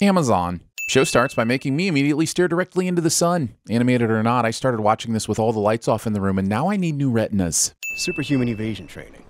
Amazon. Show starts by making me immediately stare directly into the sun. Animated or not, I started watching this with all the lights off in the room, and now I need new retinas. Superhuman evasion training.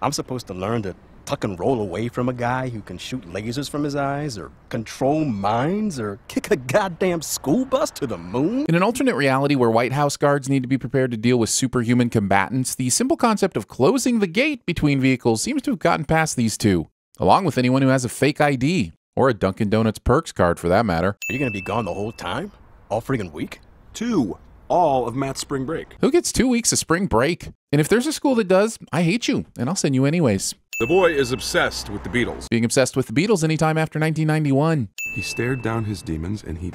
I'm supposed to learn to tuck and roll away from a guy who can shoot lasers from his eyes, or control minds, or kick a goddamn school bus to the moon? In an alternate reality where White House guards need to be prepared to deal with superhuman combatants, the simple concept of closing the gate between vehicles seems to have gotten past these two, along with anyone who has a fake ID, or a Dunkin' Donuts perks card for that matter. Are you gonna be gone the whole time? All friggin' week? Two. All of Matt's spring break. Who gets two weeks of spring break? And if there's a school that does, I hate you, and I'll send you anyways. The boy is obsessed with the Beatles. Being obsessed with the Beatles anytime after 1991. He stared down his demons and he.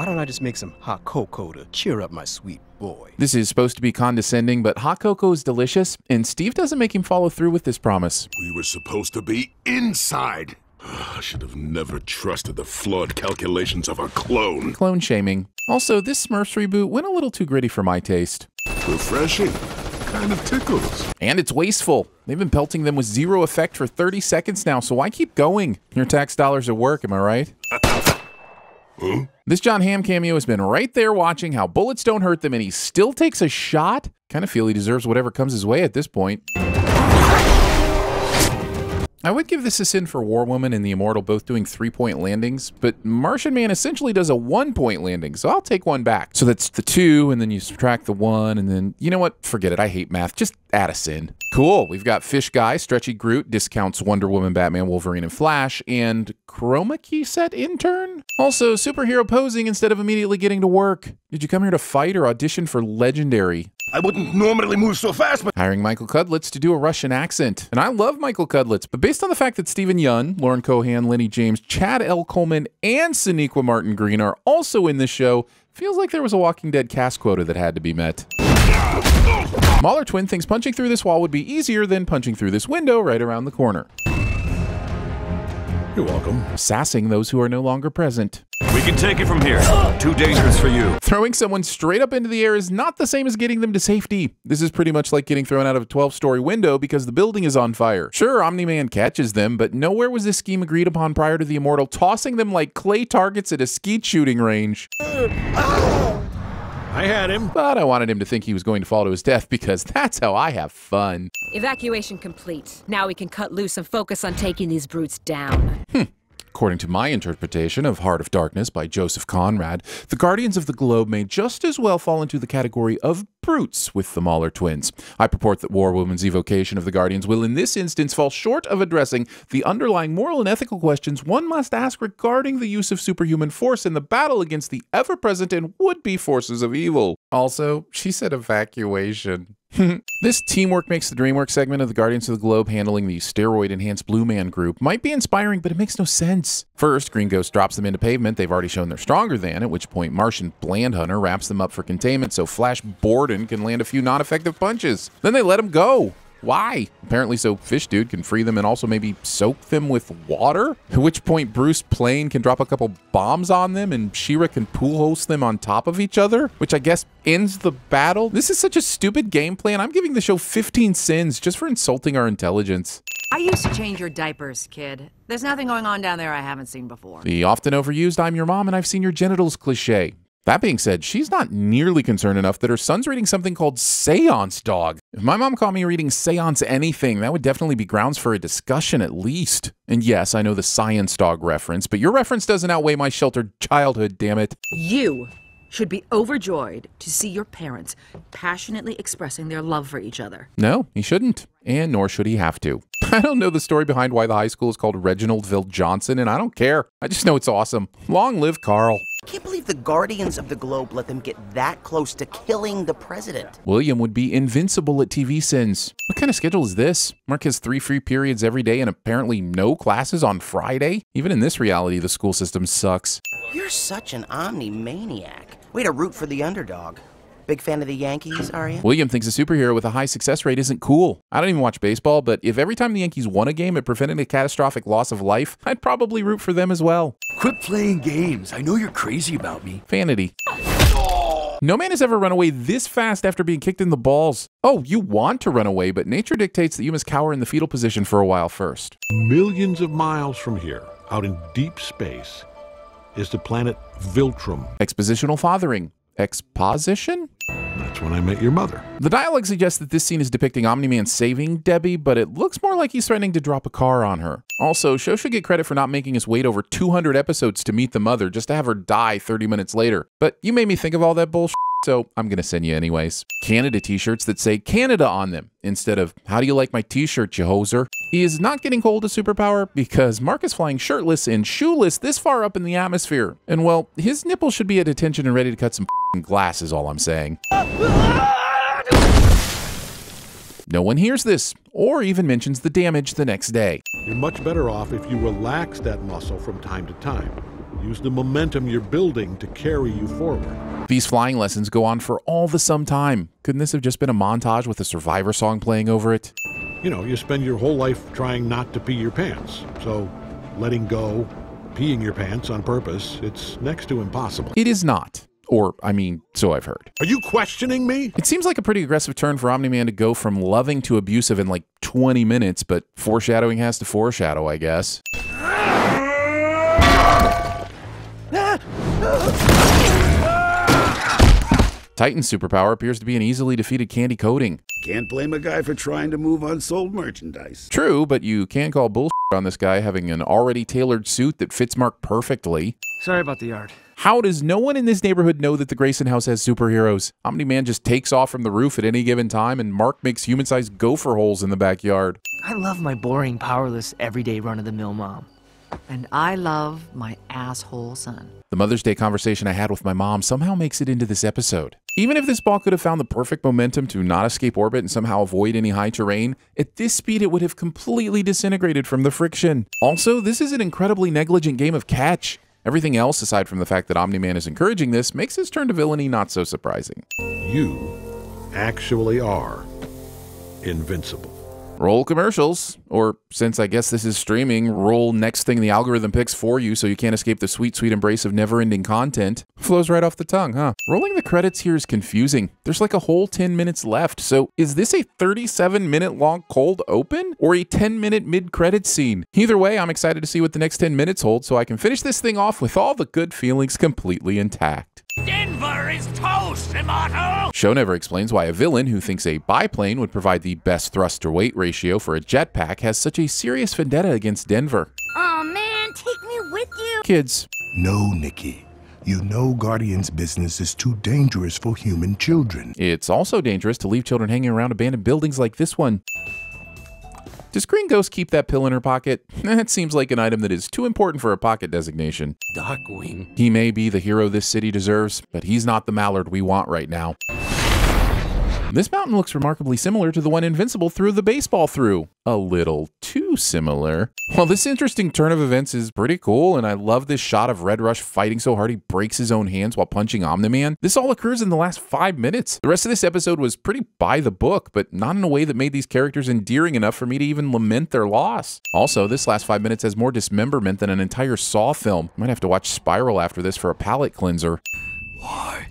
Why don't I just make some hot cocoa to cheer up my sweet boy? This is supposed to be condescending, but hot cocoa is delicious, and Steve doesn't make him follow through with this promise. We were supposed to be inside. I should have never trusted the flawed calculations of a clone. Clone shaming. Also, this Smurfs reboot went a little too gritty for my taste. Refreshing. Kind of tickles. And it's wasteful. They've been pelting them with zero effect for 30 seconds now, so why keep going? Your tax dollars at work, am I right? This Jon Hamm cameo has been right there watching how bullets don't hurt them and he still takes a shot? Kind of feel he deserves whatever comes his way at this point. I would give this a sin for War Woman and the Immortal both doing three point landings, but Martian Man essentially does a one point landing, so I'll take one back. So that's the two, and then you subtract the one, and then, you know what? Forget it. I hate math. Just add a sin. Cool. We've got Fish Guy, Stretchy Groot, discounts Wonder Woman, Batman, Wolverine, and Flash, and Chroma Key set intern? Also, superhero posing instead of immediately getting to work. Did you come here to fight or audition for Legendary? I wouldn't normally move so fast, but hiring Michael Cudlitz to do a Russian accent. And I love Michael Cudlitz, but based on the fact that Steven Yeun, Lauren Cohan, Lenny James, Chad L. Coleman, and Sonequa Martin Green are also in this show, feels like there was a Walking Dead cast quota that had to be met. Mauler Twin thinks punching through this wall would be easier than punching through this window right around the corner. You're welcome. Sassing those who are no longer present. We can take it from here. Too dangerous for you. Throwing someone straight up into the air is not the same as getting them to safety. This is pretty much like getting thrown out of a 12 story window because the building is on fire. Sure, Omni Man catches them, but nowhere was this scheme agreed upon prior to the Immortal tossing them like clay targets at a skeet shooting range. Ah! I had him. But I wanted him to think he was going to fall to his death because that's how I have fun. Evacuation complete. Now we can cut loose and focus on taking these brutes down. Hmm. According to my interpretation of Heart of Darkness by Joseph Conrad, the Guardians of the Globe may just as well fall into the category of brutes with the Mauler twins. I purport that War Woman's evocation of the Guardians will in this instance fall short of addressing the underlying moral and ethical questions one must ask regarding the use of superhuman force in the battle against the ever present and would be forces of evil. Also, she said evacuation. this Teamwork Makes the Dream Work segment of the Guardians of the Globe handling the steroid enhanced Blue Man group might be inspiring, but it makes no sense. First, Green Ghost drops them into pavement they've already shown they're stronger than, at which point Martian Bland Hunter wraps them up for containment so Flash Borden can land a few non effective punches. Then they let him go. Why? Apparently, so Fish Dude can free them and also maybe soak them with water? At which point, Bruce Plane can drop a couple bombs on them and Shira can pool host them on top of each other, which I guess ends the battle. This is such a stupid game plan. I'm giving the show 15 sins just for insulting our intelligence. I used to change your diapers, kid. There's nothing going on down there I haven't seen before. The often overused I'm your mom and I've seen your genitals cliche. That being said, she's not nearly concerned enough that her son's reading something called Seance Dog. If my mom caught me reading Seance anything, that would definitely be grounds for a discussion at least. And yes, I know the Science Dog reference, but your reference doesn't outweigh my sheltered childhood, damn it. You should be overjoyed to see your parents passionately expressing their love for each other. No, he shouldn't, and nor should he have to. I don't know the story behind why the high school is called Reginald VelJohnson, and I don't care. I just know it's awesome. Long live Carl. I can't believe the Guardians of the Globe let them get that close to killing the president. William would be invincible at TV sins. What kind of schedule is this? Mark has three free periods every day and apparently no classes on Friday? Even in this reality, the school system sucks. You're such an omni maniac. Way to root for the underdog. Big fan of the Yankees, are you? William thinks a superhero with a high success rate isn't cool. I don't even watch baseball, but if every time the Yankees won a game it prevented a catastrophic loss of life, I'd probably root for them as well. Quit playing games. I know you're crazy about me. Vanity. No man has ever run away this fast after being kicked in the balls. Oh, you want to run away, but nature dictates that you must cower in the fetal position for a while first. Millions of miles from here, out in deep space, is the planet Viltrum. Expositional fathering. Exposition? That's when I met your mother. The dialogue suggests that this scene is depicting Omni-Man saving Debbie, but it looks more like he's threatening to drop a car on her. Also, Show should get credit for not making us wait over 200 episodes to meet the mother just to have her die 30 minutes later. But you made me think of all that bullshit, so I'm gonna send you anyways. Canada t-shirts that say Canada on them instead of How do you like my t-shirt, you hoser? He is not getting cold a superpower because Mark is flying shirtless and shoeless this far up in the atmosphere. And well, his nipples should be at attention and ready to cut some glass is all I'm saying. No one hears this, or even mentions the damage the next day. You're much better off if you relax that muscle from time to time. Use the momentum you're building to carry you forward. These flying lessons go on for all the some time. Couldn't this have just been a montage with a Survivor song playing over it? You know, you spend your whole life trying not to pee your pants. So, letting go, peeing your pants on purpose, it's next to impossible. It is not. Or, I mean, so I've heard. Are you questioning me? It seems like a pretty aggressive turn for Omni Man to go from loving to abusive in like 20 minutes, but foreshadowing has to foreshadow, I guess. Titan's superpower appears to be an easily defeated candy coating. Can't blame a guy for trying to move unsold merchandise. True, but you can't call bullshit on this guy having an already tailored suit that fits Mark perfectly. Sorry about the yard. How does no one in this neighborhood know that the Grayson house has superheroes? Omni Man just takes off from the roof at any given time, and Mark makes human sized gopher holes in the backyard. I love my boring, powerless, everyday run of the mill mom. And I love my asshole son. The Mother's Day conversation I had with my mom somehow makes it into this episode. Even if this ball could have found the perfect momentum to not escape orbit and somehow avoid any high terrain, at this speed it would have completely disintegrated from the friction. Also, this is an incredibly negligent game of catch. Everything else, aside from the fact that Omni Man is encouraging this, makes his turn to villainy not so surprising. You actually are invincible. Roll commercials, or since I guess this is streaming, roll next thing the algorithm picks for you so you can't escape the sweet, sweet embrace of never ending content. Flows right off the tongue, huh? Rolling the credits here is confusing. There's like a whole 10 minutes left, so is this a 37 minute long cold open or a 10 minute mid credit scene? Either way, I'm excited to see what the next 10 minutes hold so I can finish this thing off with all the good feelings completely intact. Denver is toast, Immortal! Show never explains why a villain who thinks a biplane would provide the best thrust to weight ratio for a jetpack has such a serious vendetta against Denver. Oh man, take me with you. Kids. No, Nikki. You know Guardian's business is too dangerous for human children. It's also dangerous to leave children hanging around abandoned buildings like this one. Does Green Ghost keep that pill in her pocket? That seems like an item that is too important for a pocket designation. Darkwing. He may be the hero this city deserves, but he's not the Mallard we want right now. This mountain looks remarkably similar to the one Invincible threw the baseball through. A little too similar. Well, this interesting turn of events is pretty cool, and I love this shot of Red Rush fighting so hard he breaks his own hands while punching Omni-Man. This all occurs in the last five minutes. The rest of this episode was pretty by the book, but not in a way that made these characters endearing enough for me to even lament their loss. Also, this last five minutes has more dismemberment than an entire Saw film. Might have to watch Spiral after this for a palate cleanser. Why?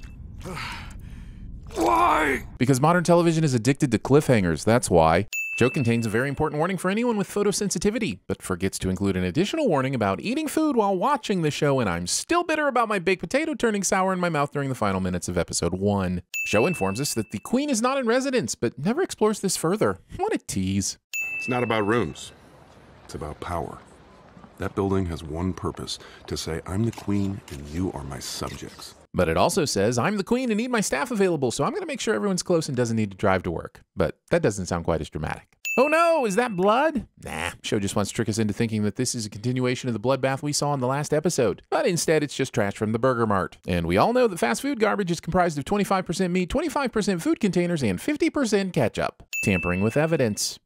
Why? Because modern television is addicted to cliffhangers, that's why. Show contains a very important warning for anyone with photosensitivity, but forgets to include an additional warning about eating food while watching the show, and I'm still bitter about my baked potato turning sour in my mouth during the final minutes of episode 1. Show informs us that the Queen is not in residence, but never explores this further. What a tease. It's not about rooms, it's about power. That building has one purpose to say, I'm the queen and you are my subjects. But it also says, I'm the queen and need my staff available, so I'm going to make sure everyone's close and doesn't need to drive to work. But that doesn't sound quite as dramatic. Oh no, is that blood? Nah, show just wants to trick us into thinking that this is a continuation of the bloodbath we saw in the last episode. But instead, it's just trash from the Burger Mart. And we all know that fast food garbage is comprised of 25% meat, 25% food containers, and 50% ketchup. Tampering with evidence.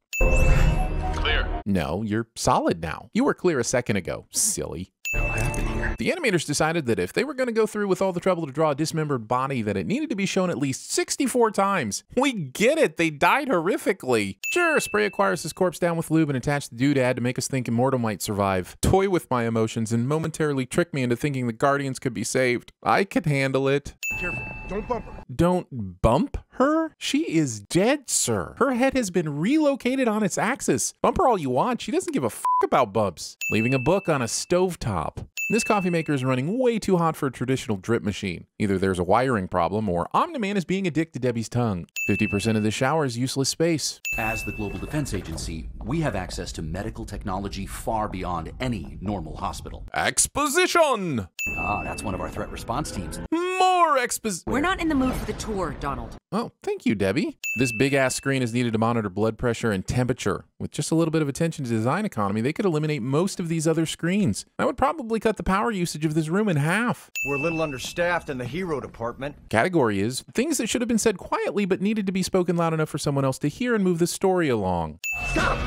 Clear. No, you're solid now. You were clear a second ago, silly. Here? The animators decided that if they were going to go through with all the trouble to draw a dismembered body, that it needed to be shown at least 64 times. We get it, they died horrifically. Sure, spray Aquarius' corpse down with lube and attach the doodad to make us think Immortal might survive. Toy with my emotions and momentarily trick me into thinking the Guardians could be saved. I could handle it. Careful, don't bump her. Don't bump Her? She is dead, sir. Her head has been relocated on its axis. Bump her all you want. She doesn't give a f about bumps. Leaving a book on a stovetop. This coffee maker is running way too hot for a traditional drip machine. Either there's a wiring problem or Omniman is being a dick to Debbie's tongue. 50% of the shower is useless space. As the Global Defense Agency, we have access to medical technology far beyond any normal hospital. Exposition! Ah, that's one of our threat response teams. More exposition. We're not in the mood for the tour, Donald. Oh, thank you, Debbie. This big ass screen is needed to monitor blood pressure and temperature. With just a little bit of attention to design economy, they could eliminate most of these other screens. That would probably cut the power usage of this room in half. We're a little understaffed in the hero department. Category is things that should have been said quietly but needed to be spoken loud enough for someone else to hear and move the story along. Stop!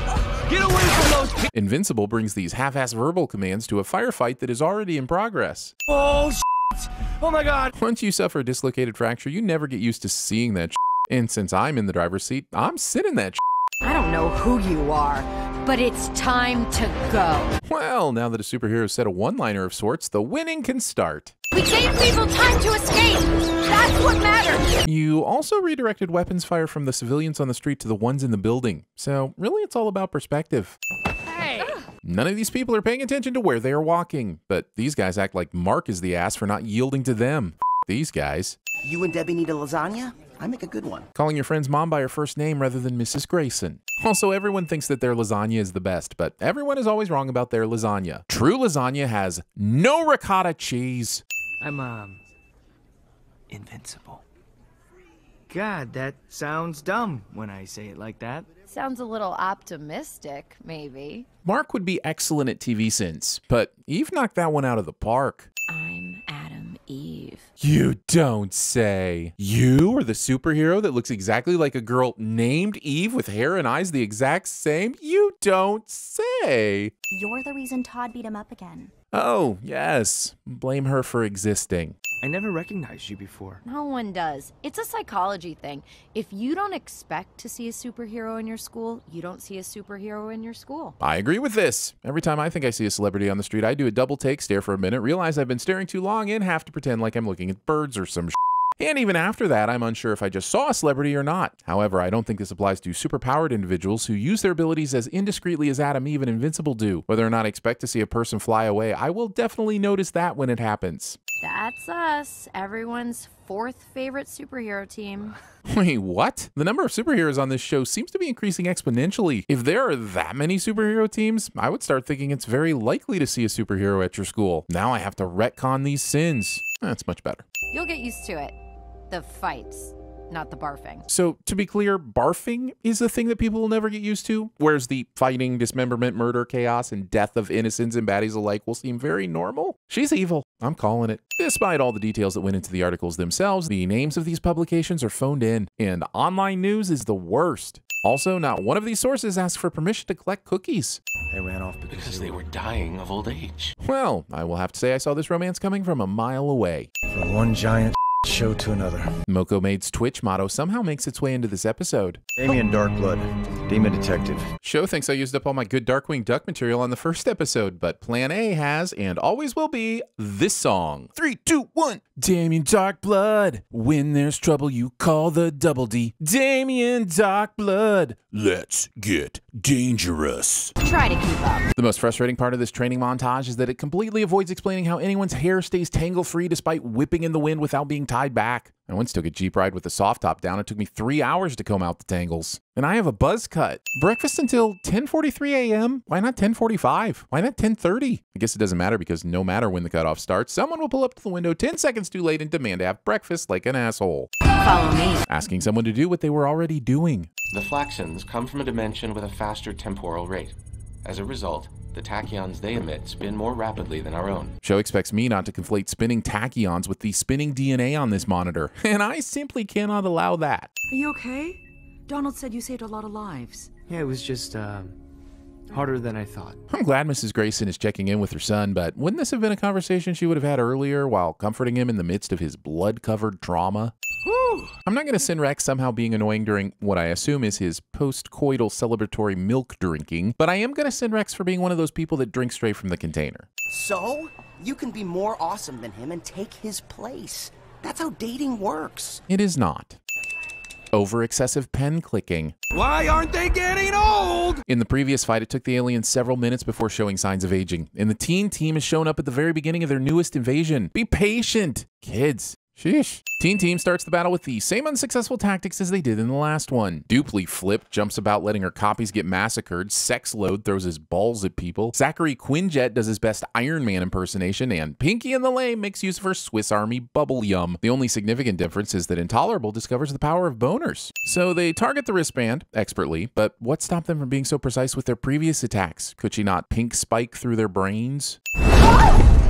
Get away from those Invincible brings these half-ass verbal commands to a firefight that is already in progress. Oh, shit! Oh my god! Once you suffer a dislocated fracture, you never get used to seeing that And since I'm in the driver's seat, I'm sitting that I don't know who you are, but it's time to go. Well, now that a superhero said a one-liner of sorts, the winning can start. We gave people time to escape. That's what matters. You also redirected weapons fire from the civilians on the street to the ones in the building. So, really, it's all about perspective. Hey. None of these people are paying attention to where they are walking, but these guys act like Mark is the ass for not yielding to them. These guys. You and Debbie need a lasagna? I make a good one. Calling your friend's mom by her first name rather than Mrs. Grayson. Also, everyone thinks that their lasagna is the best, but everyone is always wrong about their lasagna. True lasagna has no ricotta cheese. I'm, um, invincible. God, that sounds dumb when I say it like that. Sounds a little optimistic, maybe. Mark would be excellent at TV sins, but Eve knocked that one out of the park. I'm Atom Eve. You don't say. You are the superhero that looks exactly like a girl named Eve with hair and eyes the exact same? You don't say. You're the reason Todd beat him up again. Oh, yes. Blame her for existing. I never recognized you before. No one does. It's a psychology thing. If you don't expect to see a superhero in your school, you don't see a superhero in your school. I agree with this. Every time I think I see a celebrity on the street, I do a double take, stare for a minute, realize I've been staring too long, and have to pretend like I'm looking at birds or some and even after that, I'm unsure if I just saw a celebrity or not. However, I don't think this applies to superpowered individuals who use their abilities as indiscreetly as Atom Eve and Invincible do. Whether or not I expect to see a person fly away, I will definitely notice that when it happens. That's us, everyone's fourth favorite superhero team. Wait, what? The number of superheroes on this show seems to be increasing exponentially. If there are that many superhero teams, I would start thinking it's very likely to see a superhero at your school. Now I have to retcon these sins. That's much better. You'll get used to it. The fights, not the barfing. So, to be clear, barfing is a thing that people will never get used to, whereas the fighting, dismemberment, murder, chaos, and death of innocents and baddies alike will seem very normal. She's evil. I'm calling it. Despite all the details that went into the articles themselves, the names of these publications are phoned in, and online news is the worst. Also, not one of these sources asked for permission to collect cookies. They ran off because, because they were dying of old age. Well, I will have to say I saw this romance coming from a mile away. From one giant show to another. Moko Maid's Twitch motto somehow makes its way into this episode. Damien Darkblood, Demon Detective. Show thinks I used up all my good Darkwing Duck material on the first episode, but Plan A has and always will be this song. Three, two, one. Damien Darkblood. When there's trouble, you call the double D. Damien Darkblood. Let's get dangerous. Try to keep up. The most frustrating part of this training montage is that it completely avoids explaining how anyone's hair stays tangle free despite whipping in the wind without being tied back. I once took a Jeep ride with the soft top down. It took me three hours to comb out the tangles. And I have a buzz cut. Breakfast until 10.43 a.m.? Why not 10.45? Why not 10.30? I guess it doesn't matter because no matter when the cutoff starts, someone will pull up to the window 10 seconds too late and demand to have breakfast like an asshole. Follow me. Asking someone to do what they were already doing. The Flaxons come from a dimension with a faster temporal rate. As a result, the tachyons they emit spin more rapidly than our own. Show expects me not to conflate spinning tachyons with the spinning DNA on this monitor, and I simply cannot allow that. Are you okay? Donald said you saved a lot of lives. Yeah, it was just, uh, harder than I thought. I'm glad Mrs. Grayson is checking in with her son, but wouldn't this have been a conversation she would have had earlier while comforting him in the midst of his blood covered trauma? I'm not going to send Rex somehow being annoying during what I assume is his post coital celebratory milk drinking, but I am going to send Rex for being one of those people that drink straight from the container. So, you can be more awesome than him and take his place. That's how dating works. It is not. over excessive pen clicking. Why aren't they getting old? In the previous fight, it took the aliens several minutes before showing signs of aging, and the teen team has shown up at the very beginning of their newest invasion. Be patient, kids. Sheesh. Teen Team starts the battle with the same unsuccessful tactics as they did in the last one. Dupli Flip jumps about letting her copies get massacred. Sex Load throws his balls at people. Zachary Quinjet does his best Iron Man impersonation. And Pinky and the Lame makes use of her Swiss Army Bubble Yum. The only significant difference is that Intolerable discovers the power of boners. So they target the wristband expertly, but what stopped them from being so precise with their previous attacks? Could she not pink spike through their brains?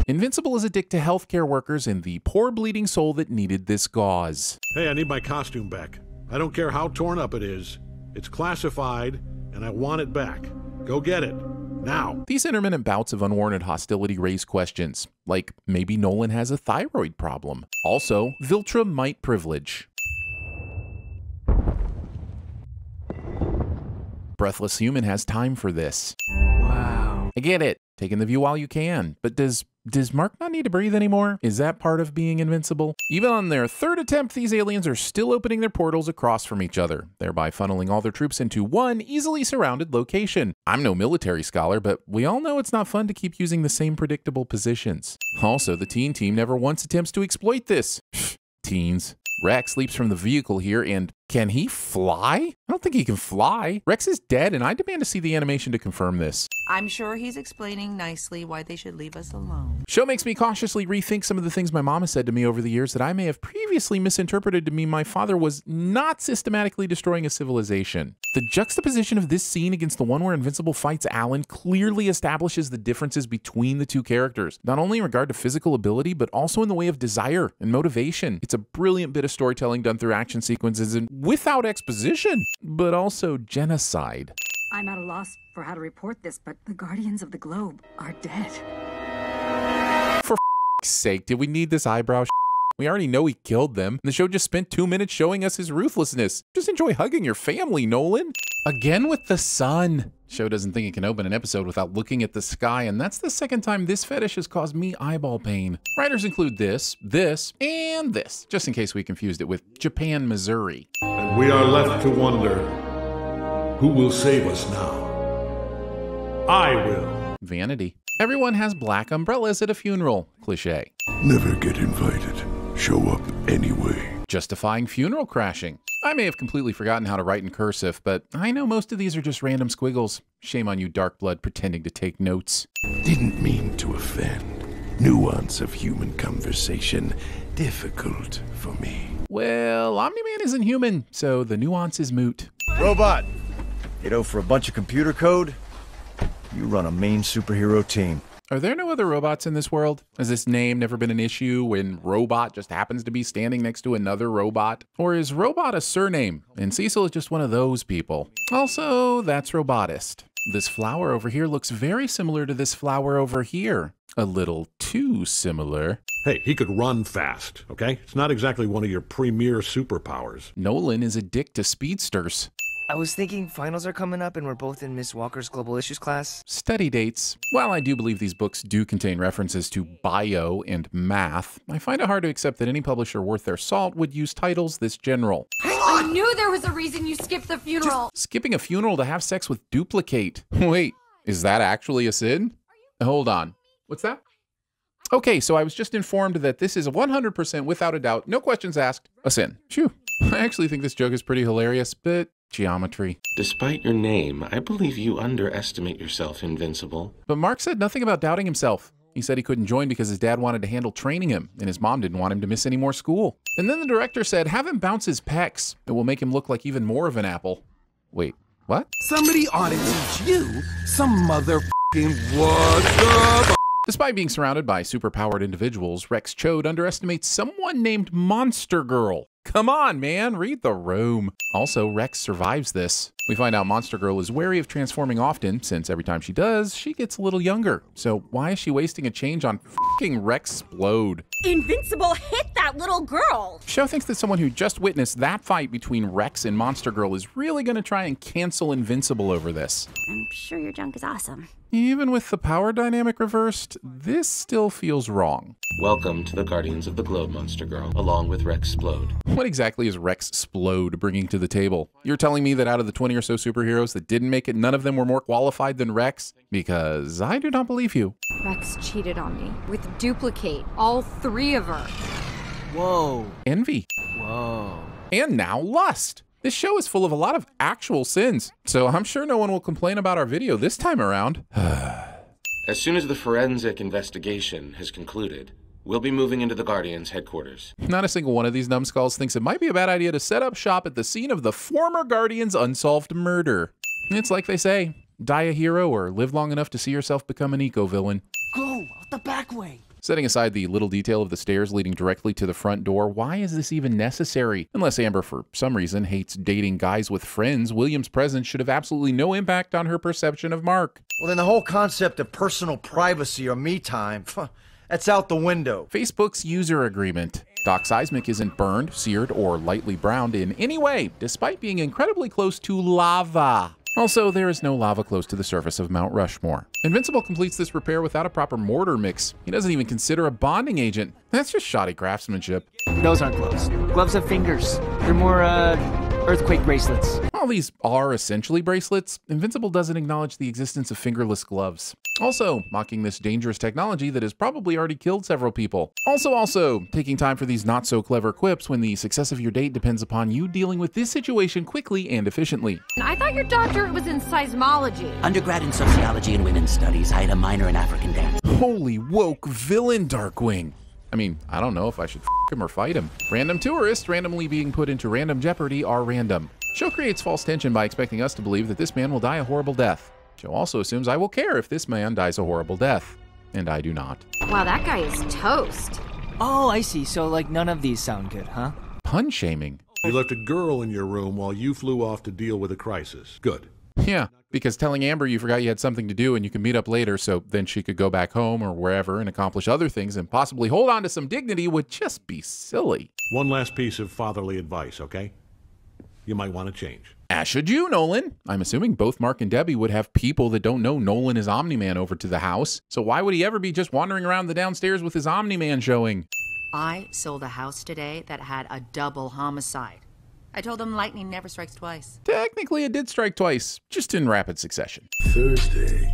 Invincible is a dick to healthcare workers and the poor bleeding soul that needed this gauze. Hey, I need my costume back. I don't care how torn up it is. It's classified, and I want it back. Go get it. Now. These intermittent bouts of unwarranted hostility raise questions, like maybe Nolan has a thyroid problem. Also, Viltrumite privilege. Breathless Human has time for this. Wow. I get it. Taking the view while you can. But does does Mark not need to breathe anymore? Is that part of being invincible? Even on their third attempt, these aliens are still opening their portals across from each other, thereby funneling all their troops into one easily surrounded location. I'm no military scholar, but we all know it's not fun to keep using the same predictable positions. Also, the teen team never once attempts to exploit this. Teens. Rex leaps from the vehicle here, and can he fly? I don't think he can fly. Rex is dead, and I demand to see the animation to confirm this. I'm sure he's explaining nicely why they should leave us alone. Show makes me cautiously rethink some of the things my mom has said to me over the years that I may have previously misinterpreted to mean my father was not systematically destroying a civilization. The juxtaposition of this scene against the one where Invincible fights Alan clearly establishes the differences between the two characters, not only in regard to physical ability, but also in the way of desire and motivation. It's a brilliant bit of storytelling done through action sequences and without exposition, but also genocide. I'm at a loss for how to report this, but the Guardians of the Globe are dead. For sake, did we need this eyebrow we already know he killed them. The show just spent two minutes showing us his ruthlessness. Just enjoy hugging your family, Nolan. Again with the sun. Show doesn't think it can open an episode without looking at the sky, and that's the second time this fetish has caused me eyeball pain. Writers include this, this, and this, just in case we confused it with Japan, Missouri. And we are left to wonder who will save us now? I will. Vanity. Everyone has black umbrellas at a funeral. Cliche. Never get invited. Show up anyway. Justifying funeral crashing. I may have completely forgotten how to write in cursive, but I know most of these are just random squiggles. Shame on you, Dark Blood, pretending to take notes. Didn't mean to offend. Nuance of human conversation. Difficult for me. Well, Omni Man isn't human, so the nuance is moot. Robot! You know, for a bunch of computer code, you run a main superhero team. Are there no other robots in this world? Has this name never been an issue when robot just happens to be standing next to another robot? Or is robot a surname and Cecil is just one of those people? Also, that's robotist. This flower over here looks very similar to this flower over here. A little too similar. Hey, he could run fast, okay? It's not exactly one of your premier superpowers. Nolan is a dick to speedsters. I was thinking finals are coming up and we're both in Miss Walker's Global Issues class. Study dates. While I do believe these books do contain references to bio and math, I find it hard to accept that any publisher worth their salt would use titles this general. I knew there was a reason you skipped the funeral. Just skipping a funeral to have sex with duplicate. Wait, is that actually a sin? Hold on. What's that? Okay, so I was just informed that this is 100% without a doubt, no questions asked, a sin. Phew. I actually think this joke is pretty hilarious, but geometry. Despite your name, I believe you underestimate yourself, Invincible. But Mark said nothing about doubting himself. He said he couldn't join because his dad wanted to handle training him, and his mom didn't want him to miss any more school. And then the director said, have him bounce his pecs. It will make him look like even more of an apple. Wait, what? Somebody ought to teach you some motherfucking what up. Despite being surrounded by superpowered individuals, Rex Chode underestimates someone named Monster Girl. Come on, man, read the room. Also, Rex survives this. We find out Monster Girl is wary of transforming often, since every time she does, she gets a little younger. So why is she wasting a change on fucking Rex Splode? Invincible hit that little girl. Show thinks that someone who just witnessed that fight between Rex and Monster Girl is really gonna try and cancel Invincible over this. I'm sure your junk is awesome. Even with the power dynamic reversed, this still feels wrong. Welcome to the Guardians of the Globe, Monster Girl, along with Rex Splode. What exactly is Rex Splode bringing to the table? You're telling me that out of the 20 or so superheroes that didn't make it, none of them were more qualified than Rex? Because I do not believe you. Rex cheated on me with Duplicate, all three of her. Whoa. Envy. Whoa. And now lust. This show is full of a lot of actual sins, so I'm sure no one will complain about our video this time around. As soon as the forensic investigation has concluded, we'll be moving into the Guardians' headquarters. Not a single one of these numbskulls thinks it might be a bad idea to set up shop at the scene of the former Guardian's unsolved murder. It's like they say die a hero or live long enough to see yourself become an eco villain. Go out the back way. Setting aside the little detail of the stairs leading directly to the front door, why is this even necessary? Unless Amber, for some reason, hates dating guys with friends, William's presence should have absolutely no impact on her perception of Mark. Well, then the whole concept of personal privacy or me time, that's out the window. Facebook's user agreement. Doc Seismic isn't burned, seared, or lightly browned in any way, despite being incredibly close to lava. Also, there is no lava close to the surface of Mount Rushmore. Invincible completes this repair without a proper mortar mix. He doesn't even consider a bonding agent. That's just shoddy craftsmanship. Those aren't gloves. Gloves have fingers. They're more, uh, earthquake bracelets. While these are essentially bracelets, Invincible doesn't acknowledge the existence of fingerless gloves. Also, mocking this dangerous technology that has probably already killed several people. Also, also, taking time for these not so clever quips when the success of your date depends upon you dealing with this situation quickly and efficiently. I thought your doctorate was in seismology. Undergrad in sociology and women's studies. I had a minor in African dance. Holy woke villain, Darkwing. I mean, I don't know if I should f him or fight him. Random tourists randomly being put into random jeopardy are random. Show creates false tension by expecting us to believe that this man will die a horrible death. Show also assumes I will care if this man dies a horrible death. And I do not. Wow, that guy is toast. Oh, I see. So, like, none of these sound good, huh? Pun shaming. You left a girl in your room while you flew off to deal with a crisis. Good. Yeah, because telling Amber you forgot you had something to do and you can meet up later so then she could go back home or wherever and accomplish other things and possibly hold on to some dignity would just be silly. One last piece of fatherly advice, okay? You might want to change. As should you, Nolan. I'm assuming both Mark and Debbie would have people that don't know Nolan is Omni Man over to the house. So why would he ever be just wandering around the downstairs with his Omni Man showing? I sold a house today that had a double homicide. I told them lightning never strikes twice. Technically, it did strike twice, just in rapid succession. Thursday,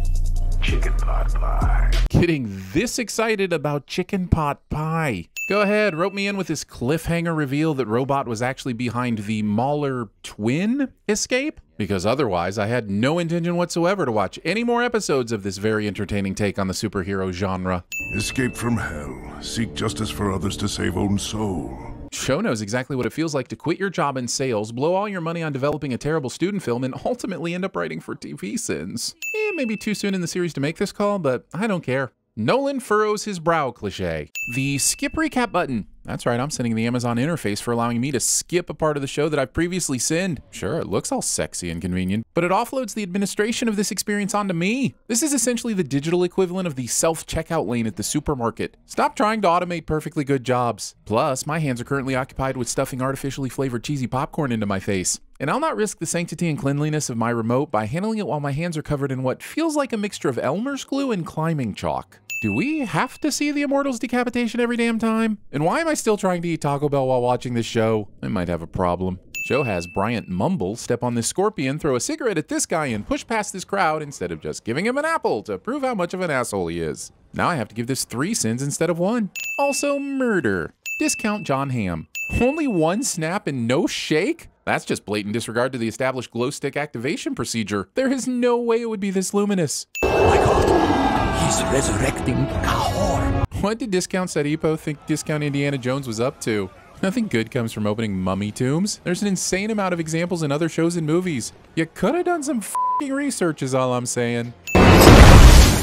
chicken pot pie. Getting this excited about chicken pot pie. Go ahead, rope me in with this cliffhanger reveal that Robot was actually behind the Mauler twin escape? Because otherwise, I had no intention whatsoever to watch any more episodes of this very entertaining take on the superhero genre. Escape from hell. Seek justice for others to save own soul. Show knows exactly what it feels like to quit your job in sales, blow all your money on developing a terrible student film, and ultimately end up writing for TV sins. Eh, maybe too soon in the series to make this call, but I don't care. Nolan furrows his brow cliche. The skip recap button. That's right, I'm sending the Amazon interface for allowing me to skip a part of the show that I've previously sinned. Sure, it looks all sexy and convenient, but it offloads the administration of this experience onto me. This is essentially the digital equivalent of the self checkout lane at the supermarket. Stop trying to automate perfectly good jobs. Plus, my hands are currently occupied with stuffing artificially flavored cheesy popcorn into my face. And I'll not risk the sanctity and cleanliness of my remote by handling it while my hands are covered in what feels like a mixture of Elmer's glue and climbing chalk. Do we have to see the Immortals decapitation every damn time? And why am I still trying to eat Taco Bell while watching this show? I might have a problem. Show has Bryant Mumble step on this scorpion, throw a cigarette at this guy, and push past this crowd instead of just giving him an apple to prove how much of an asshole he is. Now I have to give this three sins instead of one. Also, murder. Discount Jon Hamm. Only one snap and no shake? That's just blatant disregard to the established glow stick activation procedure. There is no way it would be this luminous. Oh my god, he's resurrecting Cahor. What did Discount Sadipo think Discount Indiana Jones was up to? Nothing good comes from opening mummy tombs. There's an insane amount of examples in other shows and movies. You could have done some fing research is all I'm saying.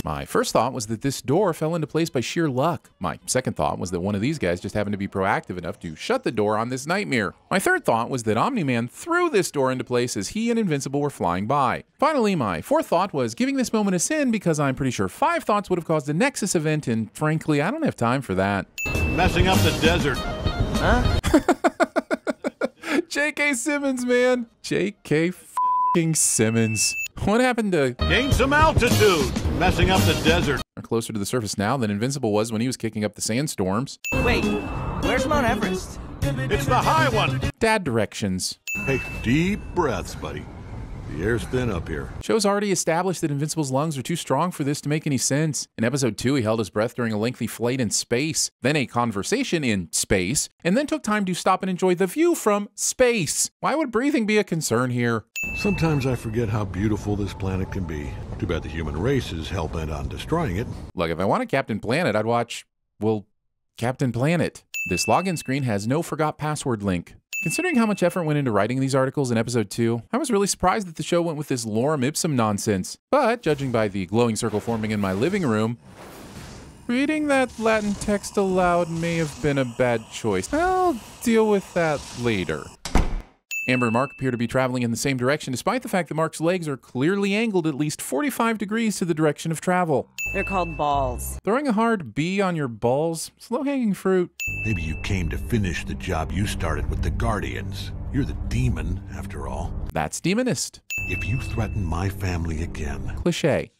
My first thought was that this door fell into place by sheer luck. My second thought was that one of these guys just happened to be proactive enough to shut the door on this nightmare. My third thought was that Omni-Man threw this door into place as he and Invincible were flying by. Finally, my fourth thought was giving this moment a sin because I'm pretty sure five thoughts would have caused a Nexus event and frankly, I don't have time for that. Messing up the desert. Huh? J.K. Simmons, man. J.K. Simmons. What happened to Gain some altitude. Messing up the desert. Are closer to the surface now than Invincible was when he was kicking up the sandstorms. Wait, where's Mount Everest? It's the high one. Dad directions. Hey, deep breaths, buddy. The air's thin up here. Show's already established that Invincible's lungs are too strong for this to make any sense. In episode 2, he held his breath during a lengthy flight in space, then a conversation in space, and then took time to stop and enjoy the view from space. Why would breathing be a concern here? Sometimes I forget how beautiful this planet can be. Too bad the human race is hell bent on destroying it. Look, if I wanted Captain Planet, I'd watch, well, Captain Planet. This login screen has no forgot password link. Considering how much effort went into writing these articles in episode 2, I was really surprised that the show went with this lorem ipsum nonsense. But, judging by the glowing circle forming in my living room, reading that Latin text aloud may have been a bad choice. I'll deal with that later. Amber and Mark appear to be traveling in the same direction, despite the fact that Mark's legs are clearly angled at least 45 degrees to the direction of travel. They're called balls. Throwing a hard B on your balls, slow hanging fruit. Maybe you came to finish the job you started with the Guardians. You're the demon, after all. That's demonist. If you threaten my family again. Cliche.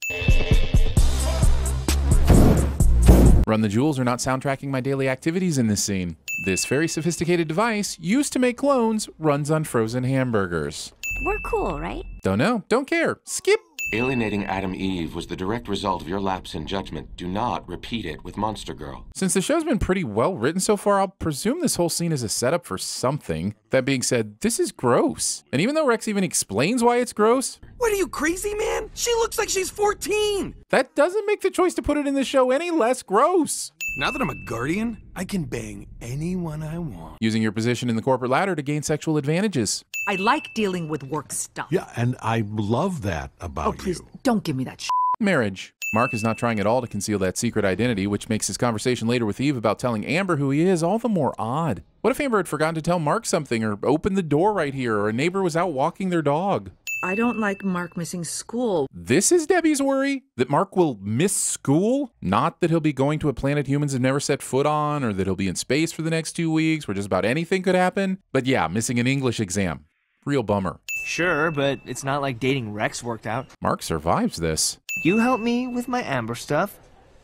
Run the Jewels are not soundtracking my daily activities in this scene. This very sophisticated device, used to make clones, runs on frozen hamburgers. We're cool, right? Don't know, don't care. Skip. Alienating Atom Eve was the direct result of your lapse in judgment. Do not repeat it with Monster Girl. Since the show's been pretty well written so far, I'll presume this whole scene is a setup for something. That being said, this is gross. And even though Rex even explains why it's gross, What are you crazy, man? She looks like she's 14. that doesn't make the choice to put it in the show any less gross. Now that I'm a guardian, I can bang anyone I want. Using your position in the corporate ladder to gain sexual advantages. I like dealing with work stuff. Yeah, and I love that about Oh, please, you. don't give me that sh. Marriage. Mark is not trying at all to conceal that secret identity, which makes his conversation later with Eve about telling Amber who he is all the more odd. What if Amber had forgotten to tell Mark something, or opened the door right here, or a neighbor was out walking their dog? I don't like Mark missing school. This is Debbie's worry? That Mark will miss school? Not that he'll be going to a planet humans have never set foot on, or that he'll be in space for the next two weeks, where just about anything could happen. But yeah, missing an English exam. Real bummer. Sure, but it's not like dating Rex worked out. Mark survives this. You help me with my Amber stuff.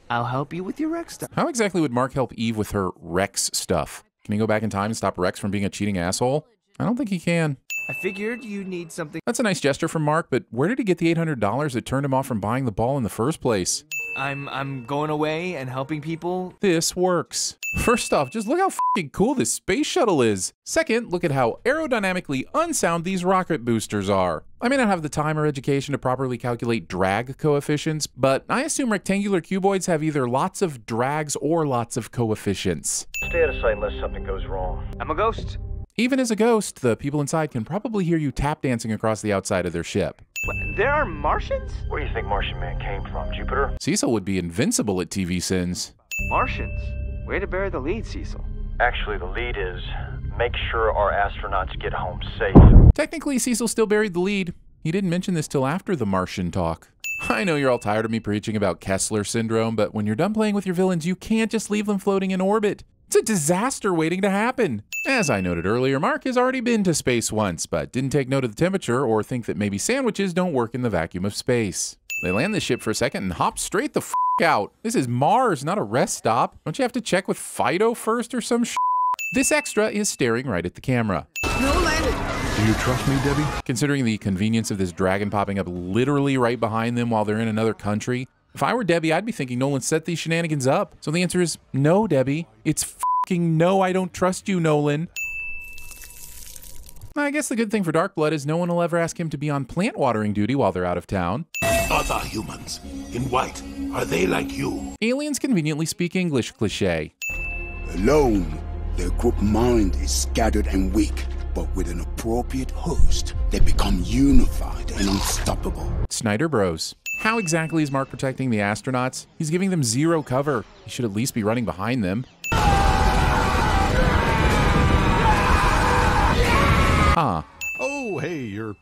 I'll help you with your Rex stuff. How exactly would Mark help Eve with her Rex stuff? Can he go back in time and stop Rex from being a cheating asshole? I don't think he can. I figured you need something. That's a nice gesture from Mark, but where did he get the $800 that turned him off from buying the ball in the first place? I'm I'm going away and helping people. This works. First off, just look how fing cool this space shuttle is. Second, look at how aerodynamically unsound these rocket boosters are. I may not have the time or education to properly calculate drag coefficients, but I assume rectangular cuboids have either lots of drags or lots of coefficients. Stay out of sight unless something goes wrong. I'm a ghost. Even as a ghost, the people inside can probably hear you tap dancing across the outside of their ship. There are Martians? Where do you think Martian Man came from? Jupiter? Cecil would be invincible at TV sins. Martians? Way to bury the lead, Cecil. Actually, the lead is make sure our astronauts get home safe. Technically, Cecil still buried the lead. He didn't mention this till after the Martian talk. I know you're all tired of me preaching about Kessler syndrome, but when you're done playing with your villains, you can't just leave them floating in orbit. It's a disaster waiting to happen. As I noted earlier, Mark has already been to space once, but didn't take note of the temperature or think that maybe sandwiches don't work in the vacuum of space. They land the ship for a second and hop straight the f out. This is Mars, not a rest stop. Don't you have to check with Fido first or some sh? This extra is staring right at the camera. No landing. Do you trust me, Debbie? Considering the convenience of this dragon popping up literally right behind them while they're in another country, if I were Debbie, I'd be thinking Nolan set these shenanigans up. So the answer is no, Debbie. It's fucking no, I don't trust you, Nolan. I guess the good thing for Darkblood is no one will ever ask him to be on plant watering duty while they're out of town. Other humans in white, are they like you? Aliens conveniently speak English cliche. Alone, their group mind is scattered and weak, but with an appropriate host, they become unified and unstoppable. Snyder Bros. How exactly is Mark protecting the astronauts? He's giving them zero cover. He should at least be running behind them. Huh. Oh, hey, you're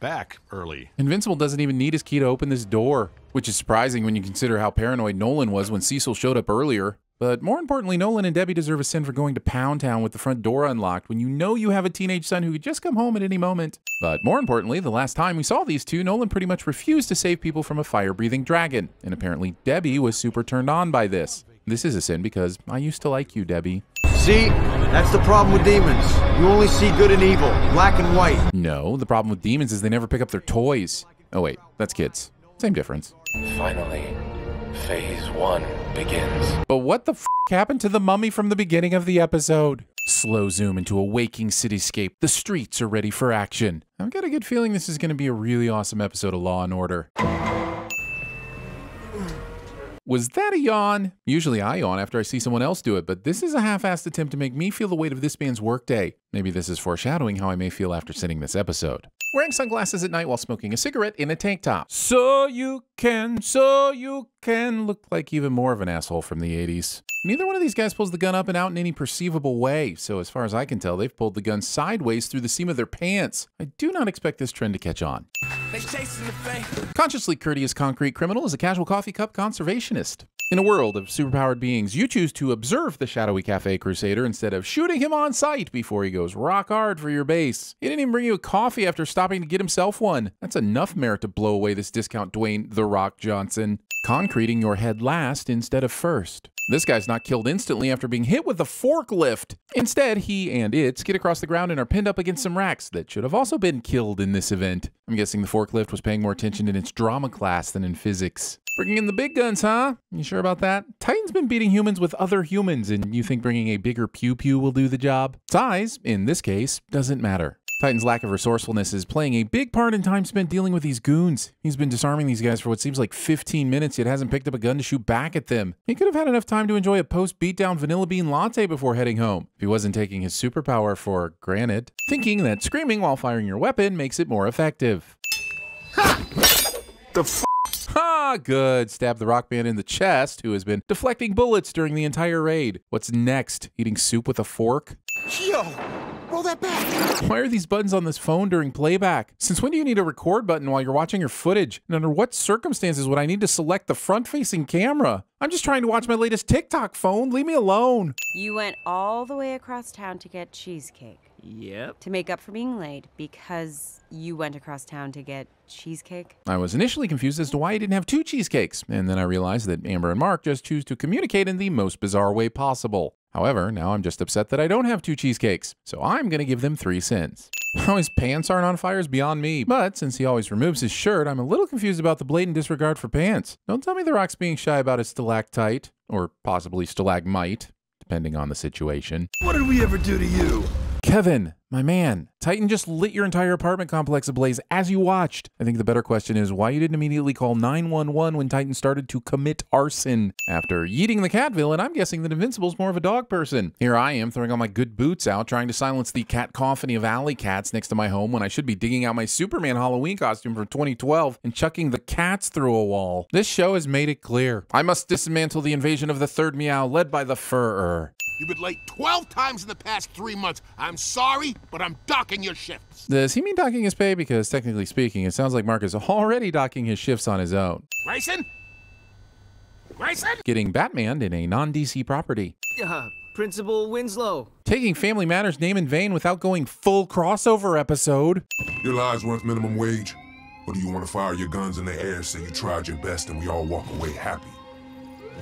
back early. Invincible doesn't even need his key to open this door, which is surprising when you consider how paranoid Nolan was when Cecil showed up earlier. But more importantly, Nolan and Debbie deserve a sin for going to Pound Town with the front door unlocked when you know you have a teenage son who could just come home at any moment. But more importantly, the last time we saw these two, Nolan pretty much refused to save people from a fire breathing dragon. And apparently, Debbie was super turned on by this. This is a sin because I used to like you, Debbie. See? That's the problem with demons. You only see good and evil, black and white. No, the problem with demons is they never pick up their toys. Oh, wait, that's kids. Same difference. Finally, phase one begins. But what the f happened to the mummy from the beginning of the episode? Slow zoom into a waking cityscape. The streets are ready for action. I've got a good feeling this is going to be a really awesome episode of Law and Order. Was that a yawn? Usually I yawn after I see someone else do it, but this is a half-assed attempt to make me feel the weight of this man's workday. Maybe this is foreshadowing how I may feel after sitting this episode. Wearing sunglasses at night while smoking a cigarette in a tank top. So you can, so you can look like even more of an asshole from the 80s. Neither one of these guys pulls the gun up and out in any perceivable way, so as far as I can tell, they've pulled the gun sideways through the seam of their pants. I do not expect this trend to catch on. Consciously courteous concrete criminal is a casual coffee cup conservationist. In a world of superpowered beings, you choose to observe the shadowy cafe crusader instead of shooting him on sight before he goes rock hard for your base. He didn't even bring you a coffee after stopping to get himself one. That's enough merit to blow away this discount Dwayne The Rock Johnson. Concreting your head last instead of first. This guy's not killed instantly after being hit with a forklift. Instead, he and it skid across the ground and are pinned up against some racks that should have also been killed in this event. I'm guessing the forklift was paying more attention in its drama class than in physics. Bringing in the big guns, huh? You sure about that? Titan's been beating humans with other humans, and you think bringing a bigger pew pew will do the job? Size, in this case, doesn't matter. Titan's lack of resourcefulness is playing a big part in time spent dealing with these goons. He's been disarming these guys for what seems like 15 minutes, yet hasn't picked up a gun to shoot back at them. He could have had enough time to enjoy a post beatdown vanilla bean latte before heading home, if he wasn't taking his superpower for granted, thinking that screaming while firing your weapon makes it more effective. Ha! The f Ha! Good. Stab the rock man in the chest, who has been deflecting bullets during the entire raid. What's next? Eating soup with a fork? Yo, roll that back. Why are these buttons on this phone during playback? Since when do you need a record button while you're watching your footage? And under what circumstances would I need to select the front facing camera? I'm just trying to watch my latest TikTok phone. Leave me alone. You went all the way across town to get cheesecake. Yep. To make up for being late because you went across town to get cheesecake? I was initially confused as to why I didn't have two cheesecakes, and then I realized that Amber and Mark just choose to communicate in the most bizarre way possible. However, now I'm just upset that I don't have two cheesecakes, so I'm gonna give them three cents. How his pants aren't on fire is beyond me, but since he always removes his shirt, I'm a little confused about the blatant disregard for pants. Don't tell me The Rock's being shy about his stalactite, or possibly stalagmite, depending on the situation. What did we ever do to you? Kevin, my man, Titan just lit your entire apartment complex ablaze as you watched. I think the better question is why you didn't immediately call 911 when Titan started to commit arson. After yeeting the cat villain, I'm guessing that Invincible's more of a dog person. Here I am throwing all my good boots out, trying to silence the cat cacophony of alley cats next to my home when I should be digging out my Superman Halloween costume from 2012 and chucking the cats through a wall. This show has made it clear. I must dismantle the invasion of the third meow led by the fur. You've been late 12 times in the past three months. I'm sorry, but I'm docking your shifts. Does he mean docking his pay? Because technically speaking, it sounds like Mark is already docking his shifts on his own. Grayson? Grayson? Getting Batman in a non DC property. Uh, Principal Winslow. Taking Family Matters name in vain without going full crossover episode. Your lives worth minimum wage? Or do you want to fire your guns in the air so you tried your best and we all walk away happy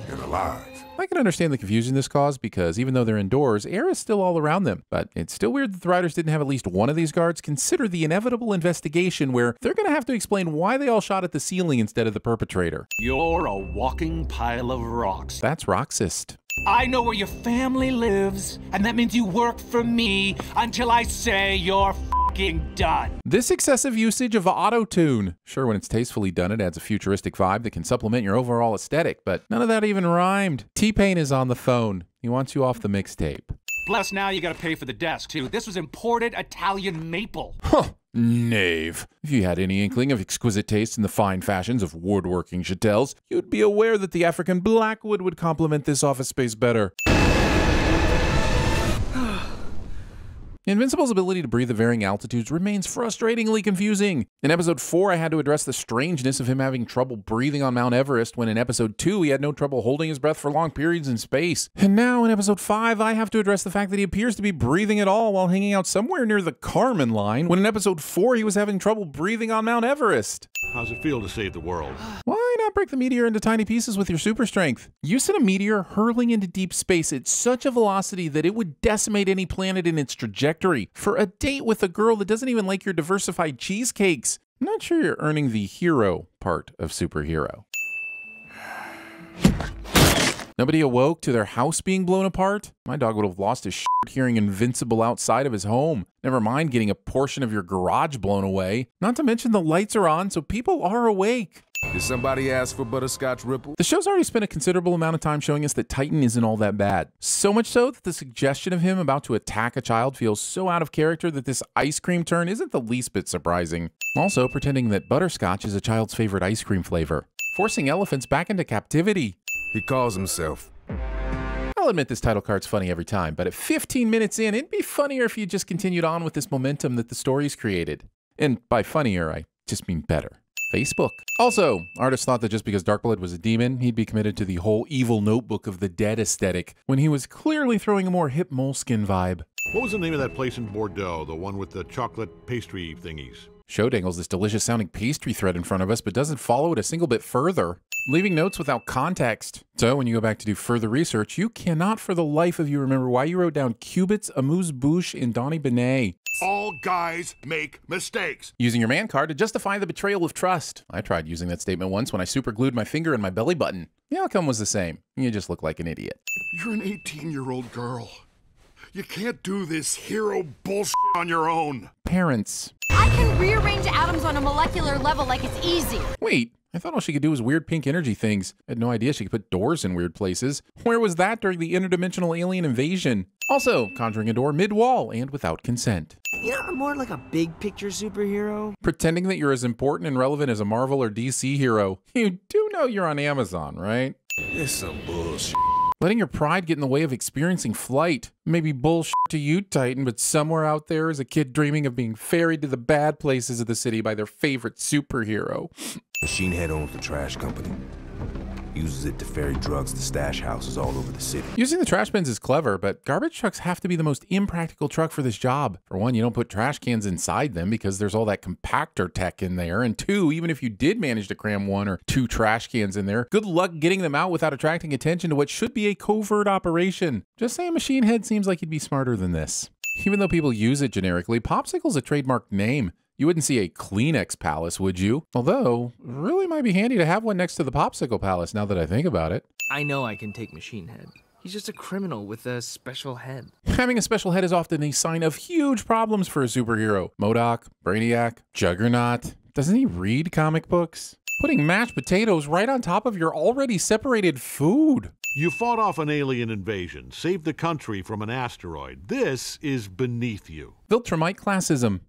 and alive? I can understand the confusion this caused because even though they're indoors, air is still all around them. But it's still weird that the riders didn't have at least one of these guards consider the inevitable investigation where they're going to have to explain why they all shot at the ceiling instead of the perpetrator. You're a walking pile of rocks. That's Roxist. I know where your family lives, and that means you work for me until I say you're fucking done. This excessive usage of auto-tune. Sure, when it's tastefully done, it adds a futuristic vibe that can supplement your overall aesthetic, but none of that even rhymed. T-Pain is on the phone. He wants you off the mixtape. Plus, now you gotta pay for the desk, too. This was imported Italian maple. Huh. Knave. If you had any inkling of exquisite taste in the fine fashions of woodworking chatels, you'd be aware that the African blackwood would complement this office space better. Invincible's ability to breathe at varying altitudes remains frustratingly confusing. In episode 4, I had to address the strangeness of him having trouble breathing on Mount Everest, when in episode 2, he had no trouble holding his breath for long periods in space. And now in episode 5, I have to address the fact that he appears to be breathing at all while hanging out somewhere near the Kármán line, when in episode 4, he was having trouble breathing on Mount Everest. How's it feel to save the world? Why not break the meteor into tiny pieces with your super strength? You send a meteor hurling into deep space at such a velocity that it would decimate any planet in its trajectory. For a date with a girl that doesn't even like your diversified cheesecakes, I'm not sure you're earning the hero part of superhero. Nobody awoke to their house being blown apart? My dog would have lost his shit hearing invincible outside of his home. Never mind getting a portion of your garage blown away. Not to mention the lights are on, so people are awake. Did somebody ask for butterscotch ripple? The show's already spent a considerable amount of time showing us that Titan isn't all that bad. So much so that the suggestion of him about to attack a child feels so out of character that this ice cream turn isn't the least bit surprising. Also, pretending that butterscotch is a child's favorite ice cream flavor. Forcing elephants back into captivity. He calls himself. I'll admit this title card's funny every time, but at 15 minutes in, it'd be funnier if you just continued on with this momentum that the story's created. And by funnier, I just mean better. Facebook. Also, artists thought that just because Darkblood was a demon, he'd be committed to the whole evil notebook of the dead aesthetic, when he was clearly throwing a more hip moleskin vibe. What was the name of that place in Bordeaux, the one with the chocolate pastry thingies? Show dangles this delicious sounding pastry thread in front of us, but doesn't follow it a single bit further, leaving notes without context. So when you go back to do further research, you cannot for the life of you remember why you wrote down cubits, amuse bouche, and Donny Benet. All guys make mistakes. Using your man card to justify the betrayal of trust. I tried using that statement once when I superglued my finger in my belly button. The outcome was the same. You just look like an idiot. You're an 18 year old girl. You can't do this hero bullshit on your own. Parents. I can rearrange atoms on a molecular level like it's easy. Wait, I thought all she could do was weird pink energy things. I had no idea she could put doors in weird places. Where was that during the interdimensional alien invasion? Also, conjuring a door mid-wall and without consent. You know, I'm more like a big picture superhero. Pretending that you're as important and relevant as a Marvel or DC hero. You do know you're on Amazon, right? It's some bullshit. Letting your pride get in the way of experiencing flight. Maybe bullshit to you, Titan, but somewhere out there is a kid dreaming of being ferried to the bad places of the city by their favorite superhero. Machine Head owns the trash company. Uses it to ferry drugs to stash houses all over the city. Using the trash bins is clever, but garbage trucks have to be the most impractical truck for this job. For one, you don't put trash cans inside them because there's all that compactor tech in there. And two, even if you did manage to cram one or two trash cans in there, good luck getting them out without attracting attention to what should be a covert operation. Just saying Machine Head seems like he'd be smarter than this. Even though people use it generically, Popsicle's a trademarked name. You wouldn't see a Kleenex Palace, would you? Although, really might be handy to have one next to the Popsicle Palace now that I think about it. I know I can take Machine Head. He's just a criminal with a special head. Having a special head is often a sign of huge problems for a superhero. MODOK, Brainiac, Juggernaut. Doesn't he read comic books? Putting mashed potatoes right on top of your already separated food. You fought off an alien invasion, saved the country from an asteroid. This is beneath you. Viltrumite classism.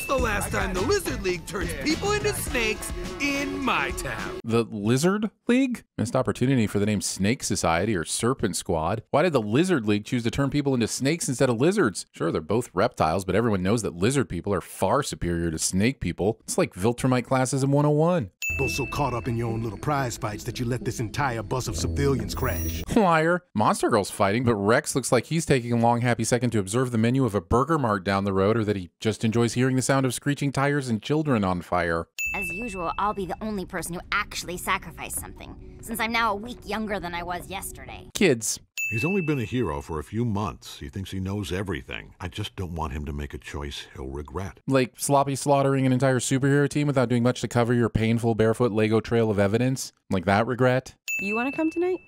That's the last time the Lizard League turns people into snakes in my town. The Lizard League? Missed opportunity for the name Snake Society or Serpent Squad. Why did the Lizard League choose to turn people into snakes instead of lizards? Sure, they're both reptiles, but everyone knows that lizard people are far superior to snake people. It's like Viltrumite classism 101. Both so caught up in your own little prize fights that you let this entire bus of civilians crash. Liar. Monster Girl's fighting, but Rex looks like he's taking a long, happy second to observe the menu of a burger mart down the road, or that he just enjoys hearing the sound of screeching tires and children on fire. As usual, I'll be the only person who actually sacrificed something, since I'm now a week younger than I was yesterday. Kids. He's only been a hero for a few months. He thinks he knows everything. I just don't want him to make a choice he'll regret. Like sloppy slaughtering an entire superhero team without doing much to cover your painful barefoot Lego trail of evidence? Like that regret? You want to come tonight?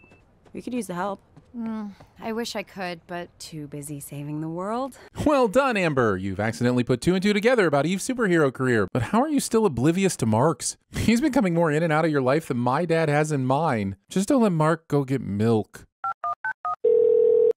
We could use the help. Mm, I wish I could, but too busy saving the world. Well done, Amber. You've accidentally put two and two together about Eve's superhero career. But how are you still oblivious to Mark's? He's been coming more in and out of your life than my dad has in mine. Just don't let Mark go get milk.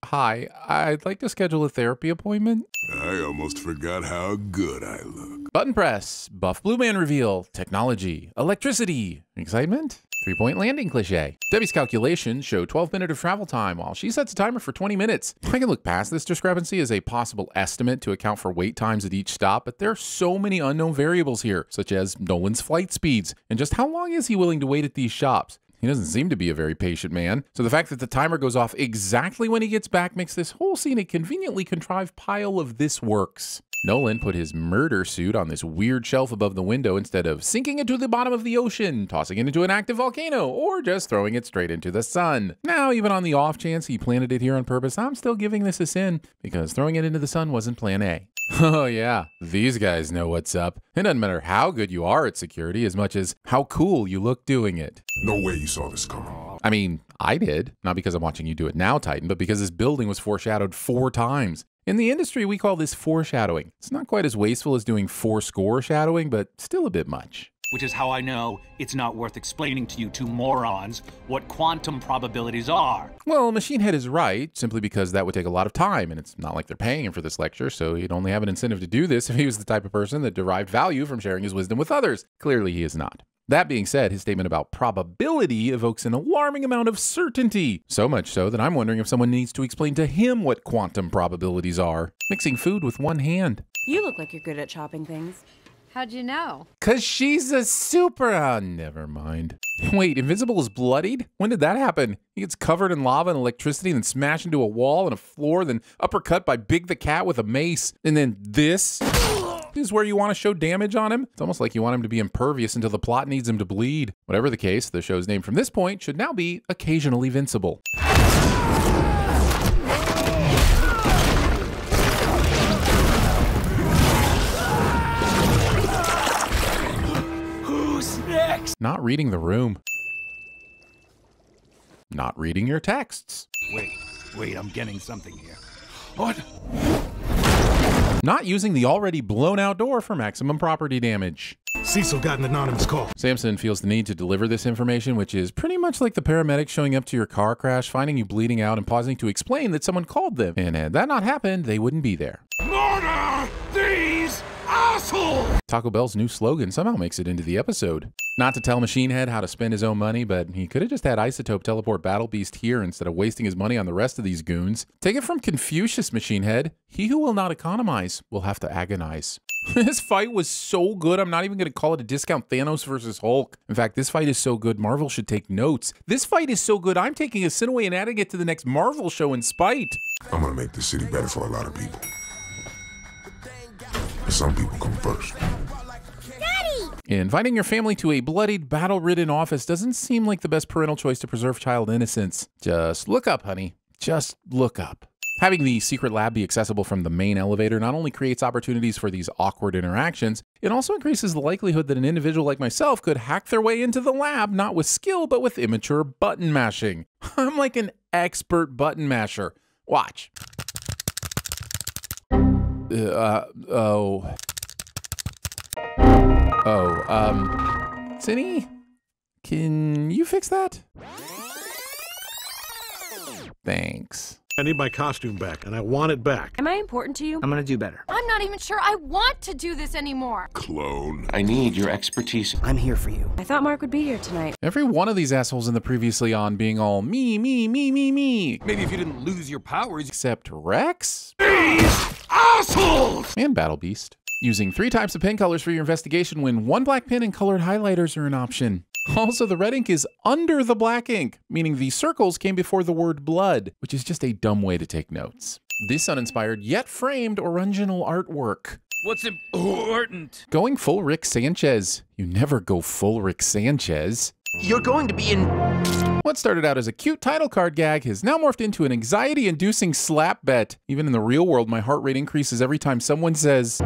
Hi, I'd like to schedule a therapy appointment. I almost forgot how good I look. Button press, buff blue man reveal, technology, electricity, excitement. Three point landing cliche. Debbie's calculations show 12 minutes of travel time while she sets a timer for 20 minutes. I can look past this discrepancy as a possible estimate to account for wait times at each stop, but there are so many unknown variables here, such as Nolan's flight speeds and just how long is he willing to wait at these shops. He doesn't seem to be a very patient man. So the fact that the timer goes off exactly when he gets back makes this whole scene a conveniently contrived pile of this works. Nolan put his murder suit on this weird shelf above the window instead of sinking it to the bottom of the ocean, tossing it into an active volcano, or just throwing it straight into the sun. Now, even on the off chance he planted it here on purpose, I'm still giving this a sin because throwing it into the sun wasn't plan A. Oh, yeah, these guys know what's up. It doesn't matter how good you are at security as much as how cool you look doing it. No way you saw this coming. I mean, I did. Not because I'm watching you do it now, Titan, but because this building was foreshadowed four times. In the industry, we call this foreshadowing. It's not quite as wasteful as doing four score shadowing, but still a bit much. Which is how I know it's not worth explaining to you two morons what quantum probabilities are. Well, Machine Head is right, simply because that would take a lot of time, and it's not like they're paying him for this lecture, so he'd only have an incentive to do this if he was the type of person that derived value from sharing his wisdom with others. Clearly, he is not. That being said, his statement about probability evokes an alarming amount of certainty. So much so that I'm wondering if someone needs to explain to him what quantum probabilities are. Mixing food with one hand. You look like you're good at chopping things. How'd you know? Cause she's a super. Uh, never mind. Wait, Invincible is bloodied? When did that happen? He gets covered in lava and electricity, then smashed into a wall and a floor, then uppercut by Big the Cat with a mace, and then this is where you want to show damage on him. It's almost like you want him to be impervious until the plot needs him to bleed. Whatever the case, the show's name from this point should now be Occasionally Vincible. Who's next? Not reading the room. Not reading your texts. Wait, wait, I'm getting something here. What? Not using the already blown out door for maximum property damage. Cecil got an anonymous call. Samson feels the need to deliver this information, which is pretty much like the paramedics showing up to your car crash, finding you bleeding out, and pausing to explain that someone called them. And had that not happened, they wouldn't be there. Murder these assholes! Taco Bell's new slogan somehow makes it into the episode. Not to tell Machine Head how to spend his own money, but he could have just had Isotope teleport Battle Beast here instead of wasting his money on the rest of these goons. Take it from Confucius, Machine Head. He who will not economize will have to agonize. this fight was so good, I'm not even going to call it a discount Thanos versus Hulk. In fact, this fight is so good, Marvel should take notes. This fight is so good, I'm taking a sin away and adding it to the next Marvel show in spite. I'm gonna make this city better for a lot of people. But some people come first. Inviting your family to a bloodied, battle ridden office doesn't seem like the best parental choice to preserve child innocence. Just look up, honey. Just look up. Having the secret lab be accessible from the main elevator not only creates opportunities for these awkward interactions, it also increases the likelihood that an individual like myself could hack their way into the lab not with skill but with immature button mashing. I'm like an expert button masher. Watch. Uh, oh. Oh, um, Cindy, can you fix that? Thanks. I need my costume back, and I want it back. Am I important to you? I'm gonna do better. I'm not even sure I want to do this anymore. Clone. I need your expertise. I'm here for you. I thought Mark would be here tonight. Every one of these assholes in the previously on being all me, me, me, me, me. Maybe if you didn't lose your powers. Except Rex These assholes! and Battle Beast. Using three types of pen colors for your investigation when one black pen and colored highlighters are an option. Also, the red ink is under the black ink, meaning the circles came before the word blood, which is just a dumb way to take notes. This uninspired yet framed original artwork. What's important? Going full Rick Sanchez. You never go full Rick Sanchez. You're going to be in. What started out as a cute title card gag has now morphed into an anxiety inducing slap bet. Even in the real world, my heart rate increases every time someone says,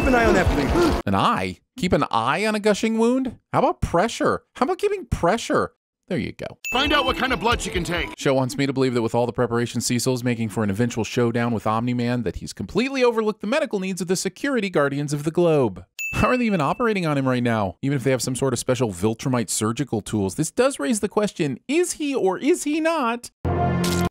Keep an eye on that bleed. An eye? Keep an eye on a gushing wound? How about pressure? How about keeping pressure? There you go. Find out what kind of blood she can take. Show wants me to believe that with all the preparation Cecil's making for an eventual showdown with Omni-Man, that he's completely overlooked the medical needs of the security guardians of the globe. How are they even operating on him right now? Even if they have some sort of special Viltrumite surgical tools, this does raise the question, is he or is he not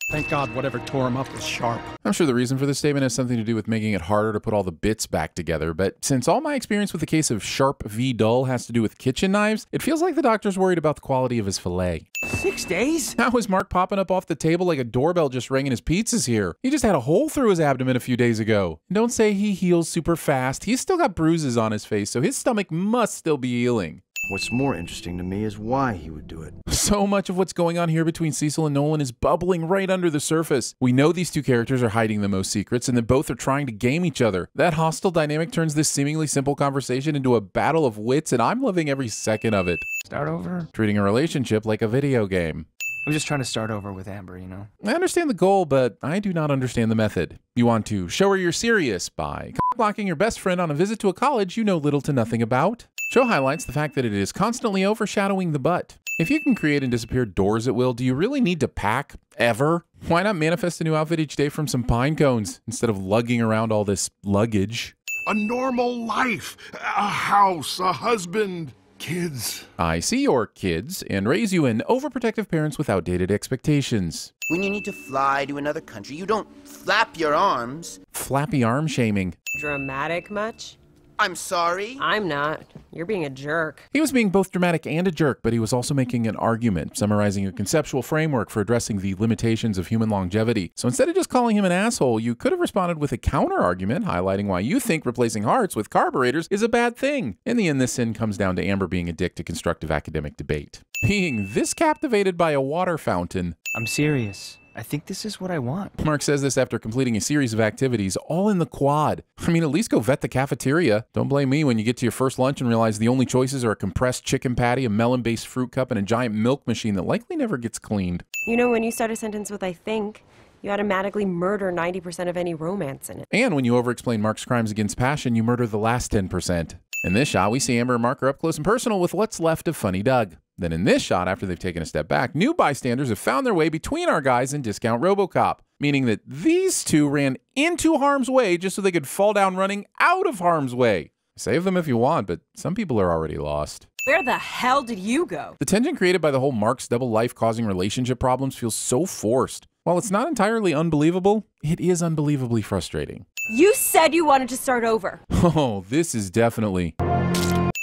Thank God whatever tore him up was sharp. I'm sure the reason for this statement has something to do with making it harder to put all the bits back together, but since all my experience with the case of sharp v dull has to do with kitchen knives, it feels like the doctor's worried about the quality of his fillet. Six days? How is Mark popping up off the table like a doorbell just ringing his pizzas here? He just had a hole through his abdomen a few days ago. And don't say he heals super fast. He's still got bruises on his face, so his stomach must still be healing. What's more interesting to me is why he would do it. So much of what's going on here between Cecil and Nolan is bubbling right under the surface. We know these two characters are hiding the most secrets and that both are trying to game each other. That hostile dynamic turns this seemingly simple conversation into a battle of wits, and I'm loving every second of it. Start over? Treating a relationship like a video game. I'm just trying to start over with Amber, you know? I understand the goal, but I do not understand the method. You want to show her you're serious by blocking your best friend on a visit to a college you know little to nothing about. Show highlights the fact that it is constantly overshadowing the butt. If you can create and disappear doors at will, do you really need to pack? Ever? Why not manifest a new outfit each day from some pine cones instead of lugging around all this luggage? A normal life, a house, a husband, kids. I see your kids and raise you in overprotective parents with outdated expectations. When you need to fly to another country, you don't flap your arms. Flappy arm shaming. Dramatic much? I'm sorry. I'm not. You're being a jerk. He was being both dramatic and a jerk, but he was also making an argument, summarizing a conceptual framework for addressing the limitations of human longevity. So instead of just calling him an asshole, you could have responded with a counter argument, highlighting why you think replacing hearts with carburetors is a bad thing. In the end, this sin comes down to Amber being a dick to constructive academic debate. Being this captivated by a water fountain. I'm serious. I think this is what I want. Mark says this after completing a series of activities, all in the quad. I mean, at least go vet the cafeteria. Don't blame me when you get to your first lunch and realize the only choices are a compressed chicken patty, a melon based fruit cup, and a giant milk machine that likely never gets cleaned. You know, when you start a sentence with I think, you automatically murder 90% of any romance in it. And when you over explain Mark's crimes against passion, you murder the last 10%. In this shot, we see Amber and Mark are up close and personal with what's left of Funny Doug. Then in this shot, after they've taken a step back, new bystanders have found their way between our guys and Discount Robocop, meaning that these two ran into harm's way just so they could fall down running out of harm's way. Save them if you want, but some people are already lost. Where the hell did you go? The tension created by the whole Mark's double life causing relationship problems feels so forced. While it's not entirely unbelievable, it is unbelievably frustrating. You said you wanted to start over. Oh, this is definitely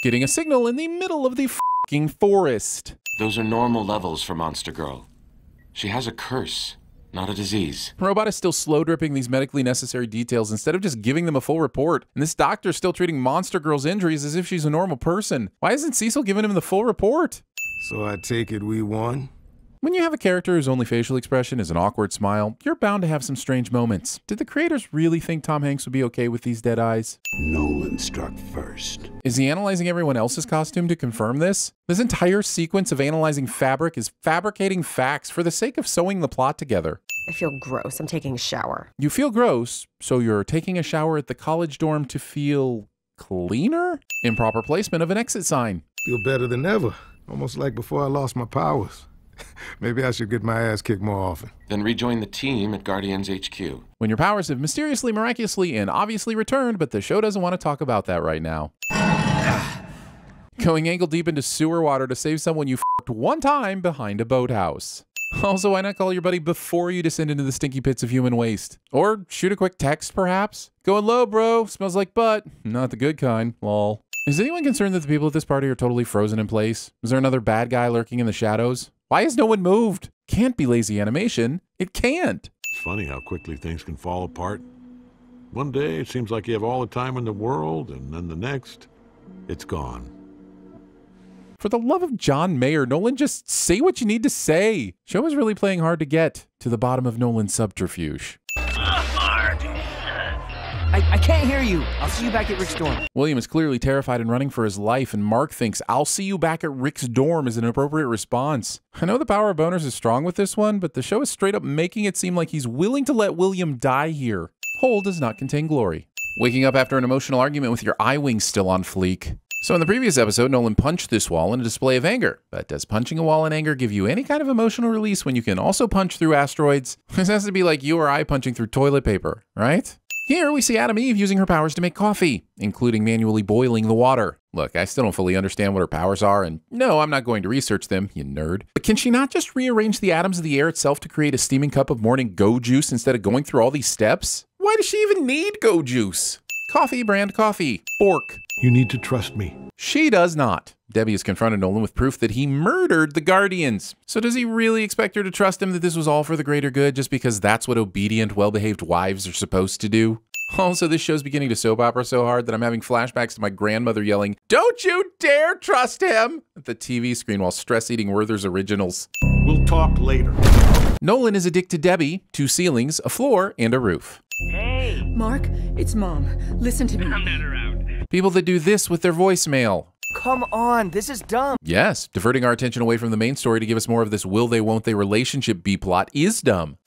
getting a signal in the middle of the fucking forest. Those are normal levels for Monster Girl. She has a curse, not a disease. Robot is still slow dripping these medically necessary details instead of just giving them a full report. And this doctor is still treating Monster Girl's injuries as if she's a normal person. Why isn't Cecil giving him the full report? So I take it we won? When you have a character whose only facial expression is an awkward smile, you're bound to have some strange moments. Did the creators really think Tom Hanks would be okay with these dead eyes? Nolan struck first. Is he analyzing everyone else's costume to confirm this? This entire sequence of analyzing fabric is fabricating facts for the sake of sewing the plot together. I feel gross. I'm taking a shower. You feel gross, so you're taking a shower at the college dorm to feel cleaner? Improper placement of an exit sign. Feel better than ever. Almost like before I lost my powers. Maybe I should get my ass kicked more often. Then rejoin the team at Guardians HQ. When your powers have mysteriously, miraculously, and obviously returned, but the show doesn't want to talk about that right now. Going ankle deep into sewer water to save someone you f***ed one time behind a boathouse. Also, why not call your buddy before you descend into the stinky pits of human waste? Or shoot a quick text, perhaps? Going low, bro. Smells like butt. Not the good kind. Lol. Is anyone concerned that the people at this party are totally frozen in place? Is there another bad guy lurking in the shadows? Why has no one moved? Can't be lazy animation. It can't. It's funny how quickly things can fall apart. One day it seems like you have all the time in the world, and then the next, it's gone. For the love of John Mayer, Nolan, just say what you need to say. Show is really playing hard to get to the bottom of Nolan's subterfuge. I, I can't hear you. I'll see you back at Rick's dorm. William is clearly terrified and running for his life, and Mark thinks, I'll see you back at Rick's dorm is an appropriate response. I know the power of boners is strong with this one, but the show is straight up making it seem like he's willing to let William die here. Whole does not contain glory. Waking up after an emotional argument with your eye wings still on fleek. So in the previous episode, Nolan punched this wall in a display of anger. But does punching a wall in anger give you any kind of emotional release when you can also punch through asteroids? This has to be like you or I punching through toilet paper, right? Here we see Atom Eve using her powers to make coffee, including manually boiling the water. Look, I still don't fully understand what her powers are, and no, I'm not going to research them, you nerd. But can she not just rearrange the atoms of the air itself to create a steaming cup of morning go juice instead of going through all these steps? Why does she even need go juice? Coffee brand coffee. Bork. You need to trust me. She does not. Debbie has confronted Nolan with proof that he murdered the Guardians. So does he really expect her to trust him that this was all for the greater good just because that's what obedient, well-behaved wives are supposed to do? Also, this show's beginning to soap opera so hard that I'm having flashbacks to my grandmother yelling, Don't you dare trust him! at the TV screen while stress eating Werther's originals. We'll talk later. Nolan is addicted to Debbie, two ceilings, a floor, and a roof. Hey! Mark, it's Mom. Listen to me. I'm not around. People that do this with their voicemail. Come on, this is dumb. Yes, diverting our attention away from the main story to give us more of this will they won't they relationship B plot is dumb.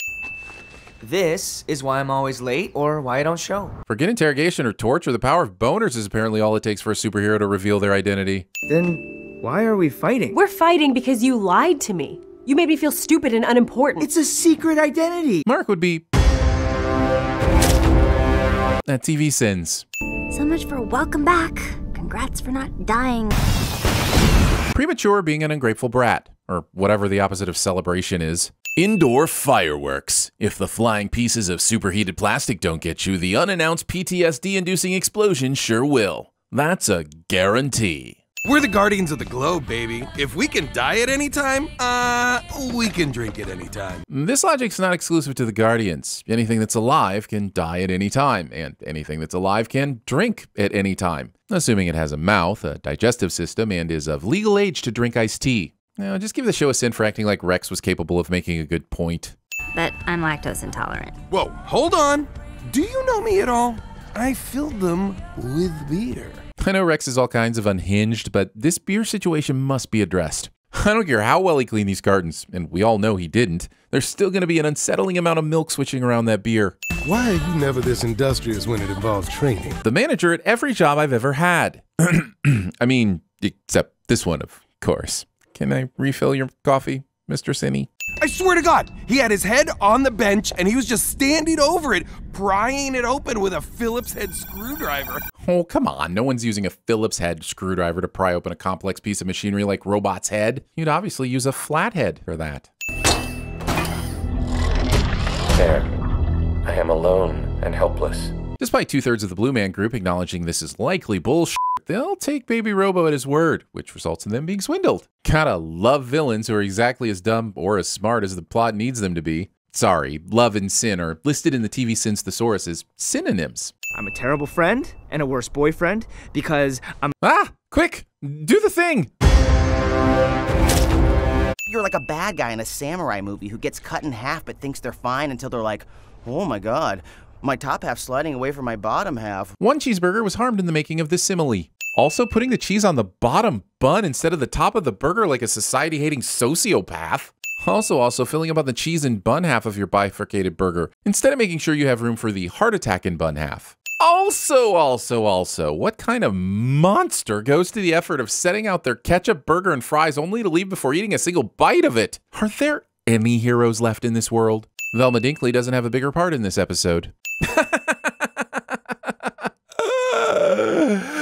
This is why I'm always late or why I don't show. Forget interrogation or torture, the power of boners is apparently all it takes for a superhero to reveal their identity. Then why are we fighting? We're fighting because you lied to me. You made me feel stupid and unimportant. It's a secret identity. Mark would be. That TV sins. So much for welcome back. Congrats for not dying. Premature being an ungrateful brat, or whatever the opposite of celebration is. Indoor fireworks. If the flying pieces of superheated plastic don't get you, the unannounced PTSD inducing explosion sure will. That's a guarantee. We're the Guardians of the Globe, baby. If we can die at any time, uh, we can drink at any time. This logic's not exclusive to the Guardians. Anything that's alive can die at any time, and anything that's alive can drink at any time, assuming it has a mouth, a digestive system, and is of legal age to drink iced tea. Now, just give the show a sin for acting like Rex was capable of making a good point. But I'm lactose intolerant. Whoa, hold on. Do you know me at all? I filled them with beer. I know Rex is all kinds of unhinged, but this beer situation must be addressed. I don't care how well he cleaned these cartons, and we all know he didn't. There's still going to be an unsettling amount of milk switching around that beer. Why are you never this industrious when it involves training? The manager at every job I've ever had. I mean, except this one, of course. Can I refill your coffee, Mr. Sinny? I swear to God, he had his head on the bench and he was just standing over it, prying it open with a Phillips head screwdriver. Oh, come on. No one's using a Phillips head screwdriver to pry open a complex piece of machinery like Robot's head. You'd obviously use a flathead for that. There. I am alone and helpless. Despite two thirds of the Blue Man Group acknowledging this is likely bullshit, they'll take Baby Robo at his word, which results in them being swindled. Gotta love villains who are exactly as dumb or as smart as the plot needs them to be. Sorry, love and sin are listed in the TV Sins Thesaurus as synonyms. I'm a terrible friend and a worse boyfriend because I'm. Ah! Quick! Do the thing! You're like a bad guy in a samurai movie who gets cut in half but thinks they're fine until they're like, oh my god, my top half sliding away from my bottom half. One cheeseburger was harmed in the making of this simile. Also, putting the cheese on the bottom bun instead of the top of the burger like a society hating sociopath. Also, also filling up on the cheese and bun half of your bifurcated burger instead of making sure you have room for the heart attack and bun half. Also, also, also, what kind of monster goes to the effort of setting out their ketchup burger and fries only to leave before eating a single bite of it? Are there any heroes left in this world? Velma Dinkley doesn't have a bigger part in this episode.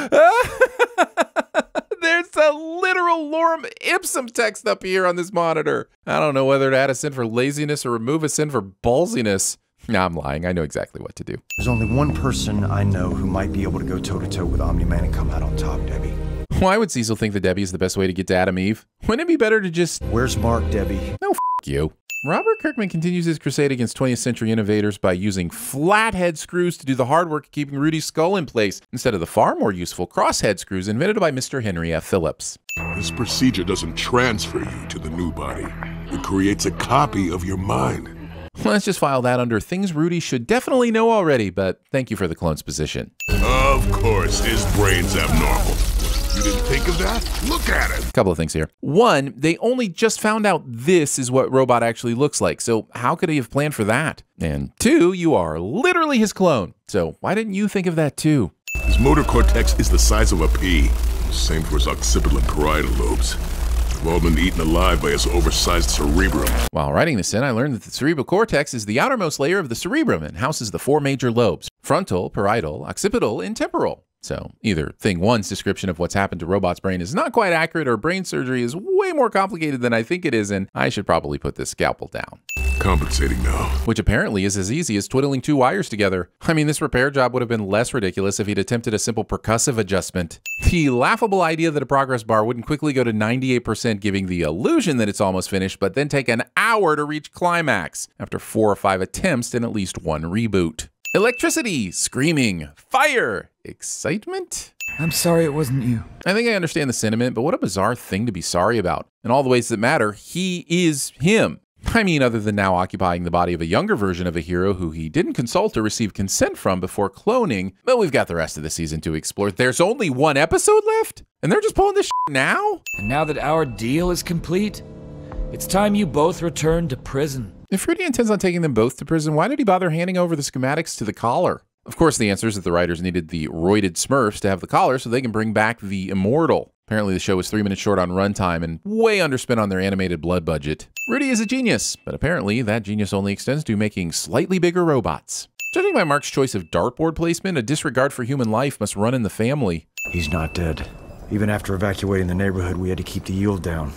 Literal lorem ipsum text up here on this monitor. I don't know whether to add a sin for laziness or remove a sin for ballsiness. Nah, I'm lying. I know exactly what to do. There's only one person I know who might be able to go toe to toe with Omni Man and come out on top, Debbie. Why would Cecil think that Debbie is the best way to get to Atom Eve? Wouldn't it be better to just. Where's Mark, Debbie? No, f you. Robert Kirkman continues his crusade against 20th century innovators by using flathead screws to do the hard work of keeping Rudy's skull in place instead of the far more useful crosshead screws invented by Mr. Henry F. Phillips. This procedure doesn't transfer you to the new body. It creates a copy of your mind. Let's just file that under things Rudy should definitely know already, but thank you for the clone's position. Of course, his brain's abnormal. You didn't think of that? Look at it. A couple of things here. One, they only just found out this is what Robot actually looks like, so how could he have planned for that? And two, you are literally his clone, so why didn't you think of that too? His motor cortex is the size of a pea. Same for his occipital and parietal lobes. They've all been eaten alive by his oversized cerebrum. While writing this in, I learned that the cerebral cortex is the outermost layer of the cerebrum and houses the four major lobes frontal, parietal, occipital, and temporal. So either Thing 1's description of what's happened to Robot's brain is not quite accurate, or brain surgery is way more complicated than I think it is, and I should probably put this scalpel down. Compensating now. Which apparently is as easy as twiddling two wires together. I mean, this repair job would have been less ridiculous if he'd attempted a simple percussive adjustment. The laughable idea that a progress bar wouldn't quickly go to 98%, giving the illusion that it's almost finished, but then take an hour to reach climax after four or five attempts and at least one reboot. Electricity, screaming, fire, excitement? I'm sorry it wasn't you. I think I understand the sentiment, but what a bizarre thing to be sorry about. In all the ways that matter, he is him. I mean, other than now occupying the body of a younger version of a hero who he didn't consult or receive consent from before cloning, but we've got the rest of the season to explore. There's only one episode left? And they're just pulling this now? And now that our deal is complete, it's time you both return to prison. If Rudy intends on taking them both to prison, why did he bother handing over the schematics to the collar? Of course, the answer is that the writers needed the roided smurfs to have the collar so they can bring back the immortal. Apparently, the show was three minutes short on runtime and way underspent on their animated blood budget. Rudy is a genius, but apparently that genius only extends to making slightly bigger robots. Judging by Mark's choice of dartboard placement, a disregard for human life must run in the family. He's not dead. Even after evacuating the neighborhood, we had to keep the yield down.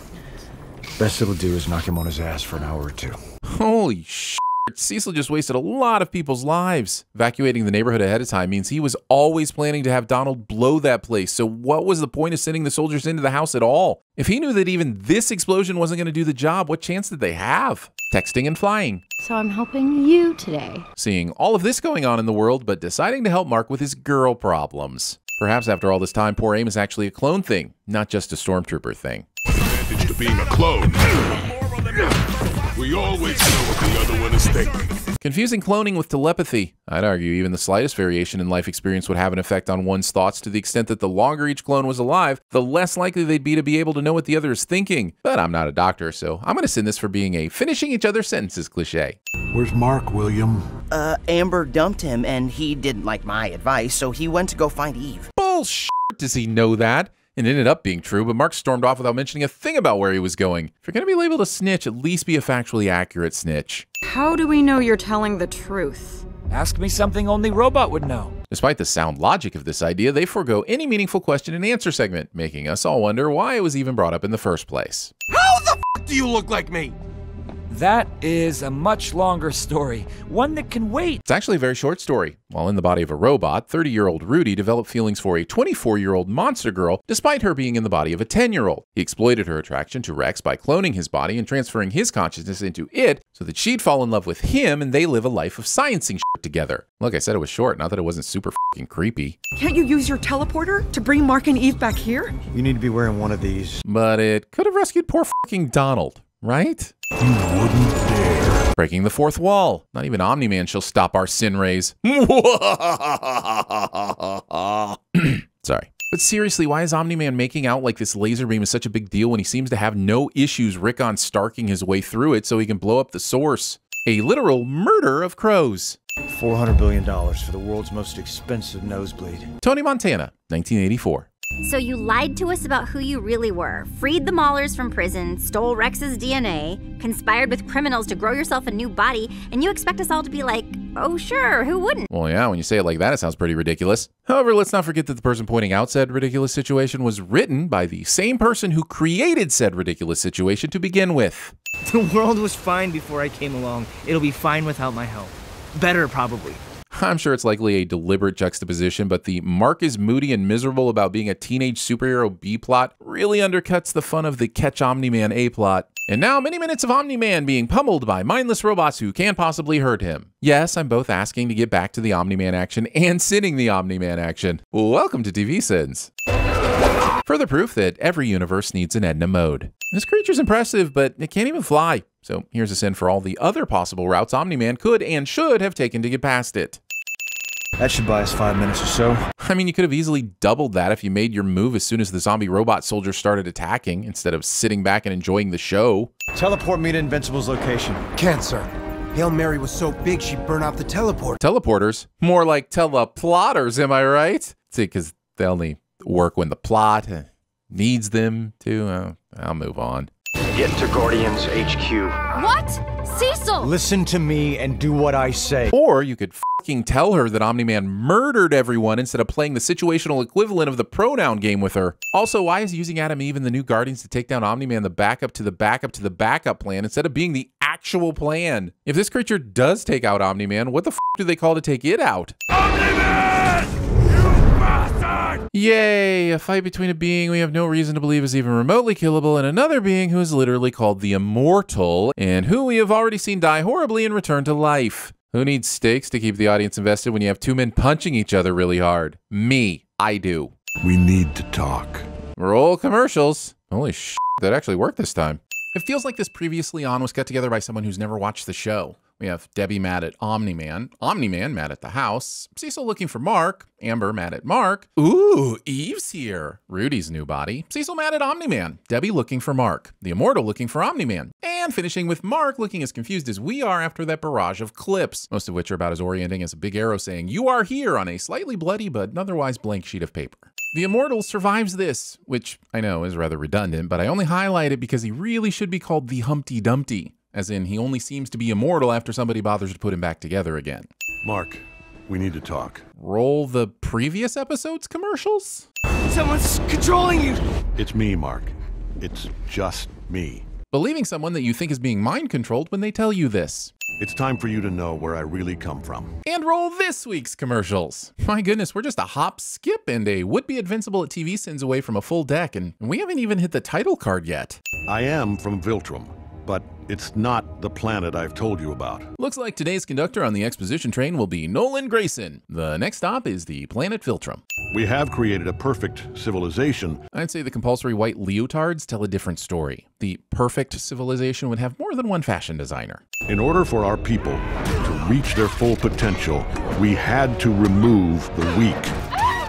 Best it'll do is knock him on his ass for an hour or two. Holy shit. Cecil just wasted a lot of people's lives. Evacuating the neighborhood ahead of time means he was always planning to have Donald blow that place. So, what was the point of sending the soldiers into the house at all? If he knew that even this explosion wasn't going to do the job, what chance did they have? Texting and flying. So I'm helping you today. Seeing all of this going on in the world, but deciding to help Mark with his girl problems. Perhaps after all this time, poor AIM is actually a clone thing, not just a stormtrooper thing. Advantage to being a clone. We always know what the other one is thinking. Confusing cloning with telepathy. I'd argue even the slightest variation in life experience would have an effect on one's thoughts to the extent that the longer each clone was alive, the less likely they'd be to be able to know what the other is thinking. But I'm not a doctor, so I'm going to send this for being a finishing each other's sentences cliche. Where's Mark, William? Uh, Amber dumped him and he didn't like my advice, so he went to go find Eve. Bullshit! Does he know that? It ended up being true, but Mark stormed off without mentioning a thing about where he was going. If you're going to be labeled a snitch, at least be a factually accurate snitch. How do we know you're telling the truth? Ask me something only Robot would know. Despite the sound logic of this idea, they forego any meaningful question and answer segment, making us all wonder why it was even brought up in the first place. How the f do you look like me? That is a much longer story, one that can wait. It's actually a very short story. While in the body of a robot, 30 year old Rudy developed feelings for a 24 year old monster girl, despite her being in the body of a 10 year old. He exploited her attraction to Rex by cloning his body and transferring his consciousness into it so that she'd fall in love with him and they live a life of sciencing shit together. Look, I said it was short, not that it wasn't super fucking creepy. Can't you use your teleporter to bring Mark and Eve back here? You need to be wearing one of these. But it could have rescued poor fucking Donald, right? You wouldn't dare. Breaking the fourth wall. Not even Omni Man shall stop our sin rays. Sorry. But seriously, why is Omni Man making out like this laser beam is such a big deal when he seems to have no issues Rickon starking his way through it so he can blow up the source? A literal murder of crows. $400 billion for the world's most expensive nosebleed. Tony Montana, 1984. So you lied to us about who you really were, freed the Maulers from prison, stole Rex's DNA, conspired with criminals to grow yourself a new body, and you expect us all to be like, oh sure, who wouldn't? Well, yeah, when you say it like that, it sounds pretty ridiculous. However, let's not forget that the person pointing out said ridiculous situation was written by the same person who created said ridiculous situation to begin with. The world was fine before I came along. It'll be fine without my help. Better, probably. I'm sure it's likely a deliberate juxtaposition, but the Mark is moody and miserable about being a teenage superhero B plot really undercuts the fun of the Catch Omni Man A plot. And now, many minutes of Omni Man being pummeled by mindless robots who can't possibly hurt him. Yes, I'm both asking to get back to the Omni Man action and sinning the Omni Man action. Welcome to TV Sins. Further proof that every universe needs an Edna mode. This creature's impressive, but it can't even fly. So here's a sin for all the other possible routes Omni Man could and should have taken to get past it. That should buy us five minutes or so. I mean, you could have easily doubled that if you made your move as soon as the zombie robot soldiers started attacking, instead of sitting back and enjoying the show. Teleport me to Invincible's location. Can't, sir. Hail Mary was so big she burned out the teleport. Teleporters? More like teleplotters, am I right? See, because they only work when the plot needs them to. Uh, I'll move on. Get to Guardians HQ. What? Cecil! Listen to me and do what I say. Or you could fucking tell her that Omni Man murdered everyone instead of playing the situational equivalent of the pronoun game with her. Also, why is using Atom Eve and the new Guardians to take down Omni Man the backup to the backup to the backup plan instead of being the actual plan? If this creature does take out Omni Man, what the f do they call to take it out? Yay! A fight between a being we have no reason to believe is even remotely killable and another being who is literally called the Immortal and who we have already seen die horribly and return to life. Who needs stakes to keep the audience invested when you have two men punching each other really hard? Me. I do. We need to talk. Roll commercials. Holy sh! That actually worked this time. It feels like this previously on was cut together by someone who's never watched the show. We have Debbie mad at Omni Man, Omni Man mad at the house, Cecil looking for Mark, Amber mad at Mark. Ooh, Eve's here. Rudy's new body. Cecil mad at Omni Man, Debbie looking for Mark, the Immortal looking for Omni Man, and finishing with Mark looking as confused as we are after that barrage of clips, most of which are about as orienting as a big arrow saying, You are here on a slightly bloody but otherwise blank sheet of paper. The Immortal survives this, which I know is rather redundant, but I only highlight it because he really should be called the Humpty Dumpty as in he only seems to be immortal after somebody bothers to put him back together again. Mark, we need to talk. Roll the previous episode's commercials? Someone's controlling you! It's me, Mark. It's just me. Believing someone that you think is being mind controlled when they tell you this. It's time for you to know where I really come from. And roll this week's commercials. My goodness, we're just a hop, skip, and a would be invincible at TV sins away from a full deck, and we haven't even hit the title card yet. I am from Viltrum, but it's not the planet I've told you about. Looks like today's conductor on the exposition train will be Nolan Grayson. The next stop is the planet Viltrum. We have created a perfect civilization. I'd say the compulsory white leotards tell a different story. The perfect civilization would have more than one fashion designer. In order for our people to reach their full potential, we had to remove the weak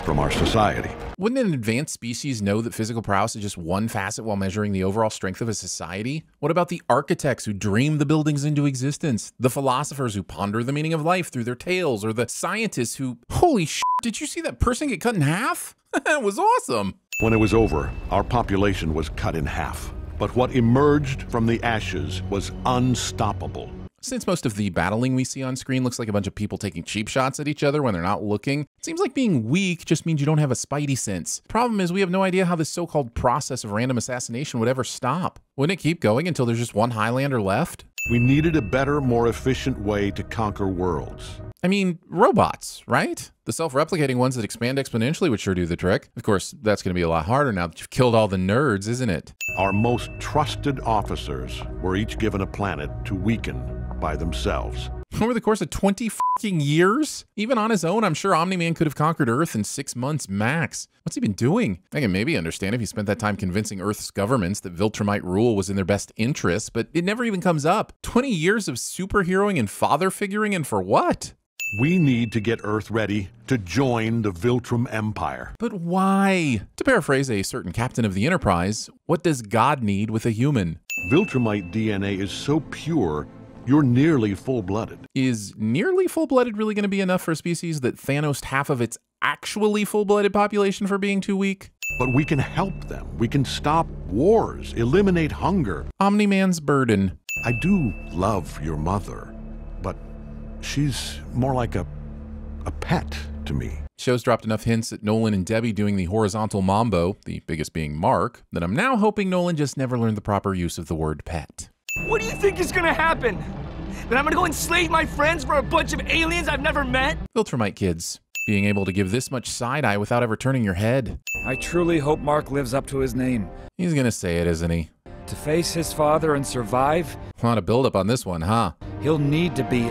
from our society. Wouldn't an advanced species know that physical prowess is just one facet while measuring the overall strength of a society? What about the architects who dream the buildings into existence? The philosophers who ponder the meaning of life through their tales? Or the scientists who, holy sh! did you see that person get cut in half? that was awesome! When it was over, our population was cut in half. But what emerged from the ashes was unstoppable. Since most of the battling we see on screen looks like a bunch of people taking cheap shots at each other when they're not looking, it seems like being weak just means you don't have a spidey sense. Problem is, we have no idea how this so called process of random assassination would ever stop. Wouldn't it keep going until there's just one Highlander left? We needed a better, more efficient way to conquer worlds. I mean, robots, right? The self replicating ones that expand exponentially would sure do the trick. Of course, that's going to be a lot harder now that you've killed all the nerds, isn't it? Our most trusted officers were each given a planet to weaken by themselves. Over the course of 20 fucking years? Even on his own, I'm sure Omni Man could have conquered Earth in six months max. What's he been doing? I can maybe understand if he spent that time convincing Earth's governments that Viltrumite rule was in their best interests, but it never even comes up. 20 years of superheroing and father figuring, and for what? We need to get Earth ready to join the Viltrum Empire. But why? To paraphrase a certain captain of the Enterprise, what does God need with a human? Viltrumite DNA is so pure you're nearly full blooded. Is nearly full blooded really going to be enough for a species that Thanos half of its actually full blooded population for being too weak? But we can help them. We can stop wars, eliminate hunger. Omni Man's burden. I do love your mother, but she's more like a, a pet to me. Show's dropped enough hints at Nolan and Debbie doing the horizontal mambo, the biggest being Mark, that I'm now hoping Nolan just never learned the proper use of the word pet. What do you think is gonna happen? That I'm gonna go enslave my friends for a bunch of aliens I've never met? Viltrumite kids. Being able to give this much side eye without ever turning your head. I truly hope Mark lives up to his name. He's gonna say it, isn't he? To face his father and survive? A lot of buildup on this one, huh? He'll need to be.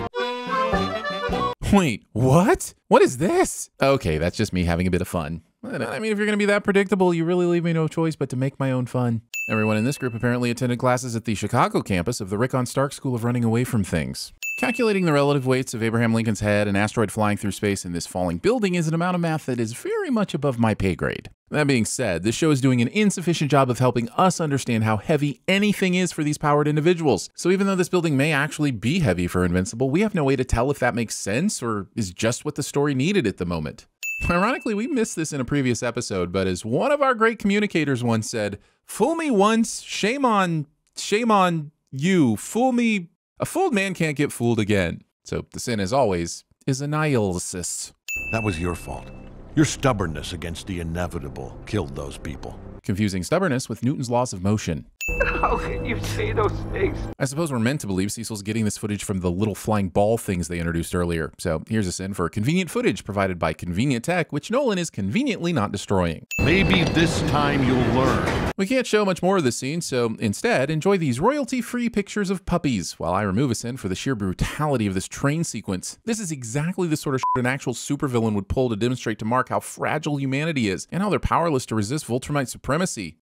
Wait, what? What is this? Okay, that's just me having a bit of fun. I mean, if you're gonna be that predictable, you really leave me no choice but to make my own fun. Everyone in this group apparently attended classes at the Chicago campus of the Rickon Stark School of Running Away from Things. Calculating the relative weights of Abraham Lincoln's head, an asteroid flying through space, and this falling building is an amount of math that is very much above my pay grade. That being said, this show is doing an insufficient job of helping us understand how heavy anything is for these powered individuals. So even though this building may actually be heavy for Invincible, we have no way to tell if that makes sense or is just what the story needed at the moment. Ironically, we missed this in a previous episode, but as one of our great communicators once said, fool me once, shame on shame on you. Fool me. A fooled man can't get fooled again. So the sin, as always, is annihilasis. That was your fault. Your stubbornness against the inevitable killed those people. Confusing stubbornness with Newton's laws of motion. How can you say those things? I suppose we're meant to believe Cecil's getting this footage from the little flying ball things they introduced earlier. So here's a sin for convenient footage provided by Convenient Tech, which Nolan is conveniently not destroying. Maybe this time you'll learn. We can't show much more of this scene, so instead, enjoy these royalty free pictures of puppies while I remove a sin for the sheer brutality of this train sequence. This is exactly the sort of shit an actual supervillain would pull to demonstrate to Mark how fragile humanity is and how they're powerless to resist Viltrumite supremacy.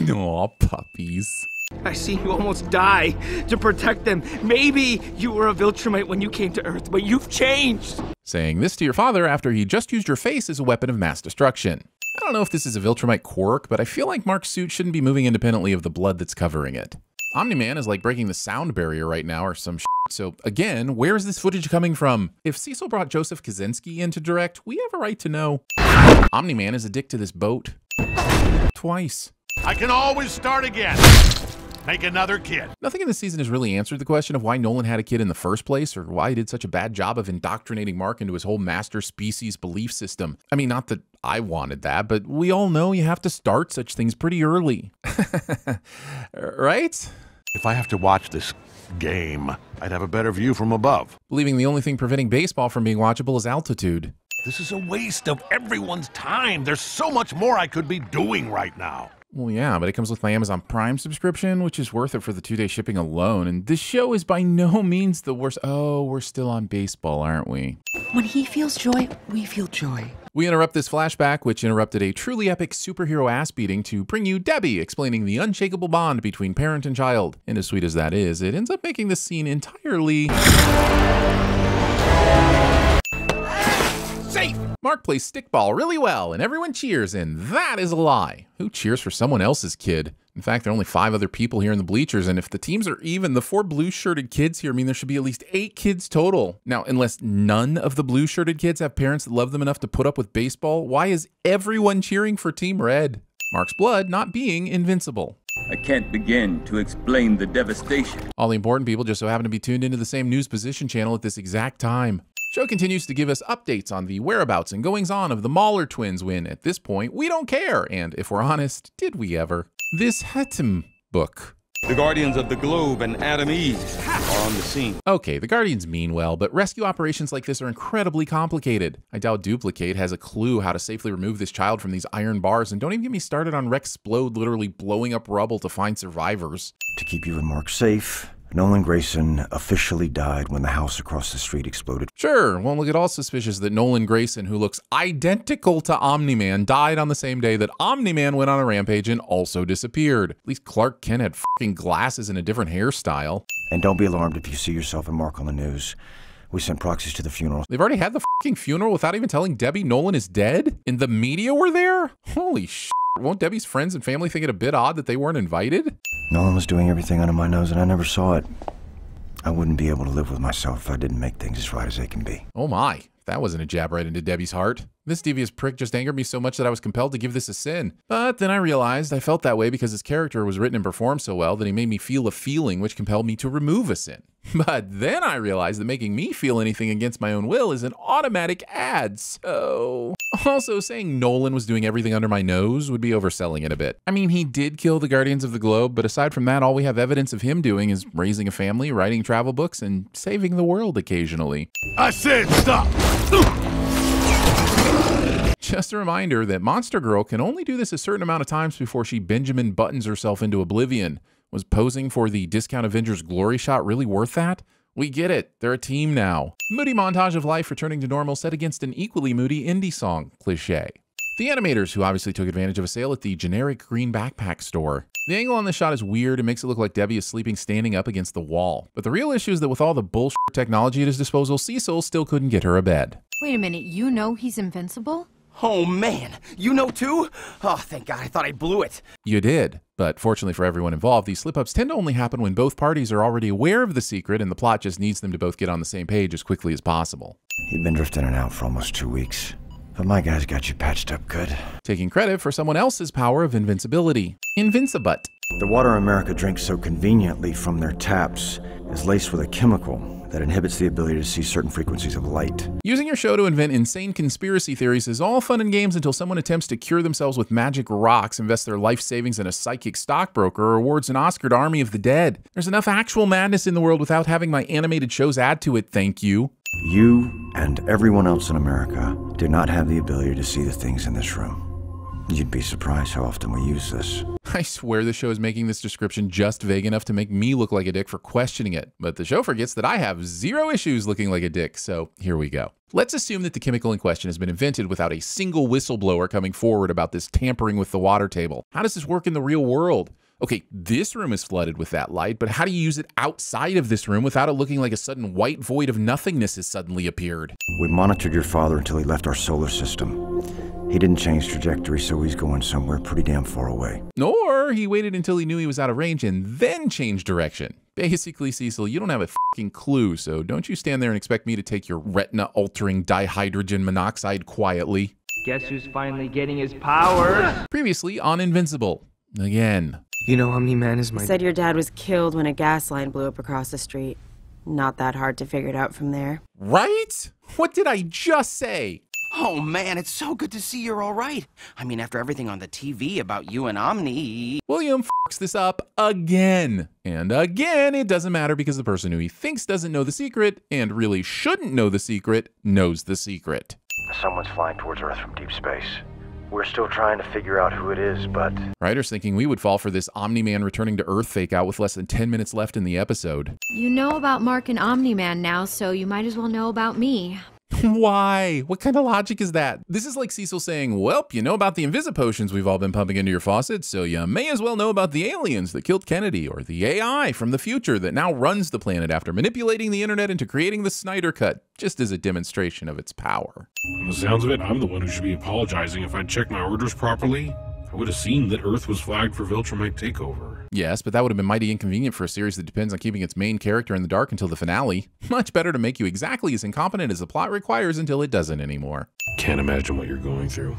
Aw, puppies. I see you almost die to protect them. Maybe you were a Viltrumite when you came to Earth, but you've changed. Saying this to your father after he just used your face as a weapon of mass destruction. I don't know if this is a Viltrumite quirk, but I feel like Mark's suit shouldn't be moving independently of the blood that's covering it. Omni-Man is like breaking the sound barrier right now or some shit. So again, where is this footage coming from? If Cecil brought Joseph Kosinski in to direct, we have a right to know. Omni-Man is a dick to this boat. Twice. I can always start again. Make another kid. Nothing in this season has really answered the question of why Nolan had a kid in the first place or why he did such a bad job of indoctrinating Mark into his whole master species belief system. I mean, not that I wanted that, but we all know you have to start such things pretty early. right? If I have to watch this game, I'd have a better view from above. Believing the only thing preventing baseball from being watchable is altitude. This is a waste of everyone's time. There's so much more I could be doing right now. Well, yeah, but it comes with my Amazon Prime subscription, which is worth it for the two day shipping alone. And this show is by no means the worst. Oh, we're still on baseball, aren't we? When he feels joy, we feel joy. We interrupt this flashback, which interrupted a truly epic superhero ass beating, to bring you Debbie explaining the unshakable bond between parent and child. And as sweet as that is, it ends up making this scene entirely. Safe! Mark plays stickball really well, and everyone cheers, and that is a lie. Who cheers for someone else's kid? In fact, there are only five other people here in the bleachers, and if the teams are even, the four blue shirted kids here mean there should be at least eight kids total. Now, unless none of the blue shirted kids have parents that love them enough to put up with baseball, why is everyone cheering for Team Red? Mark's blood not being invincible. I can't begin to explain the devastation. All the important people just so happen to be tuned into the same news position channel at this exact time. Show continues to give us updates on the whereabouts and goings on of the Mauler twins when, at this point, we don't care. And if we're honest, did we ever? This Hatim book. The Guardians of the Globe and Atom Eve are on the scene. Okay, the Guardians mean well, but rescue operations like this are incredibly complicated. I doubt Duplicate has a clue how to safely remove this child from these iron bars, and don't even get me started on Rex Splode literally blowing up rubble to find survivors. To keep you and Mark safe, Nolan Grayson officially died when the house across the street exploded. Sure, won't look at all suspicious that Nolan Grayson, who looks identical to Omni Man, died on the same day that Omni Man went on a rampage and also disappeared. At least Clark Kent had fucking glasses and a different hairstyle. And don't be alarmed if you see yourself and Mark on the news. We sent proxies to the funeral. They've already had the fucking funeral without even telling Debbie Nolan is dead? And the media were there? Holy shit. Won't Debbie's friends and family think it a bit odd that they weren't invited? Nolan was doing everything under my nose and I never saw it. I wouldn't be able to live with myself if I didn't make things as right as they can be. Oh my, that wasn't a jab right into Debbie's heart. This devious prick just angered me so much that I was compelled to give this a sin. But then I realized I felt that way because his character was written and performed so well that he made me feel a feeling which compelled me to remove a sin. But then I realized that making me feel anything against my own will is an automatic ad, so. Also, saying Nolan was doing everything under my nose would be overselling it a bit. I mean, he did kill the Guardians of the Globe, but aside from that, all we have evidence of him doing is raising a family, writing travel books, and saving the world occasionally. I said stop! Just a reminder that Monster Girl can only do this a certain amount of times before she Benjamin buttons herself into oblivion. Was posing for the Discount Avengers glory shot really worth that? We get it, they're a team now. Moody montage of life returning to normal set against an equally moody indie song, cliche. The animators, who obviously took advantage of a sale at the generic green backpack store. The angle on this shot is weird and makes it look like Debbie is sleeping standing up against the wall. But the real issue is that with all the bullshit technology at his disposal, Cecil still couldn't get her a bed. Wait a minute, you know he's invincible? Oh man, you know too? Oh, thank God, I thought I blew it. You did, but fortunately for everyone involved, these slip ups tend to only happen when both parties are already aware of the secret and the plot just needs them to both get on the same page as quickly as possible. You've been drifting in and out for almost two weeks. But my guys got you patched up good. Taking credit for someone else's power of invincibility. Invincibut. The water America drinks so conveniently from their taps is laced with a chemical that inhibits the ability to see certain frequencies of light. Using your show to invent insane conspiracy theories is all fun and games until someone attempts to cure themselves with magic rocks, invest their life savings in a psychic stockbroker, or awards an Oscar to Army of the Dead. There's enough actual madness in the world without having my animated shows add to it, thank you. You and everyone else in America do not have the ability to see the things in this room. You'd be surprised how often we use this. I swear the show is making this description just vague enough to make me look like a dick for questioning it, but the show forgets that I have zero issues looking like a dick, so here we go. Let's assume that the chemical in question has been invented without a single whistleblower coming forward about this tampering with the water table. How does this work in the real world? Okay, this room is flooded with that light, but how do you use it outside of this room without it looking like a sudden white void of nothingness has suddenly appeared? We monitored your father until he left our solar system. He didn't change trajectory, so he's going somewhere pretty damn far away. Or he waited until he knew he was out of range and then changed direction. Basically, Cecil, you don't have a fucking clue, so don't you stand there and expect me to take your retina altering dihydrogen monoxide quietly. Guess who's finally getting his powers? Previously on Invincible. Again. You know, Omni Man is my. Said your dad was killed when a gas line blew up across the street. Not that hard to figure it out from there. Right? What did I just say? Oh man, it's so good to see you're all right. I mean, after everything on the TV about you and Omni. William fucks this up again. And again, it doesn't matter because the person who he thinks doesn't know the secret and really shouldn't know the secret knows the secret. Someone's flying towards Earth from deep space. We're still trying to figure out who it is, but. Writers thinking we would fall for this Omni Man returning to Earth fake out with less than 10 minutes left in the episode. You know about Mark and Omni Man now, so you might as well know about me. Why? What kind of logic is that? This is like Cecil saying, Welp, you know about the Invisipotions we've all been pumping into your faucets, so you may as well know about the aliens that killed Kennedy, or the AI from the future that now runs the planet after manipulating the internet into creating the Snyder Cut, just as a demonstration of its power. From the sounds of it, I'm the one who should be apologizing if I'd checked my orders properly. I would have seen that Earth was flagged for Viltrumite takeover. Yes, but that would have been mighty inconvenient for a series that depends on keeping its main character in the dark until the finale. Much better to make you exactly as incompetent as the plot requires until it doesn't anymore. Can't imagine what you're going through.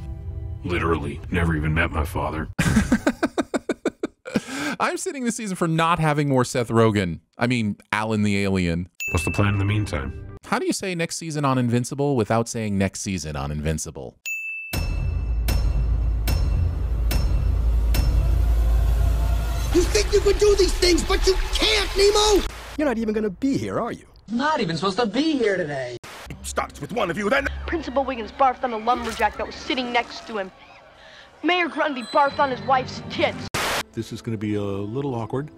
Literally, never even met my father. I'm sitting this season for not having more Seth Rogen. I mean, Alan the Alien. What's the plan in the meantime? How do you say next season on Invincible without saying next season on Invincible? You think you can do these things, but you can't, Nemo! You're not even gonna be here, are you? Not even supposed to be here today. It starts with one of you, then. Principal Wiggins barfed on a lumberjack that was sitting next to him. Mayor Grundy barfed on his wife's tits. This is gonna be a little awkward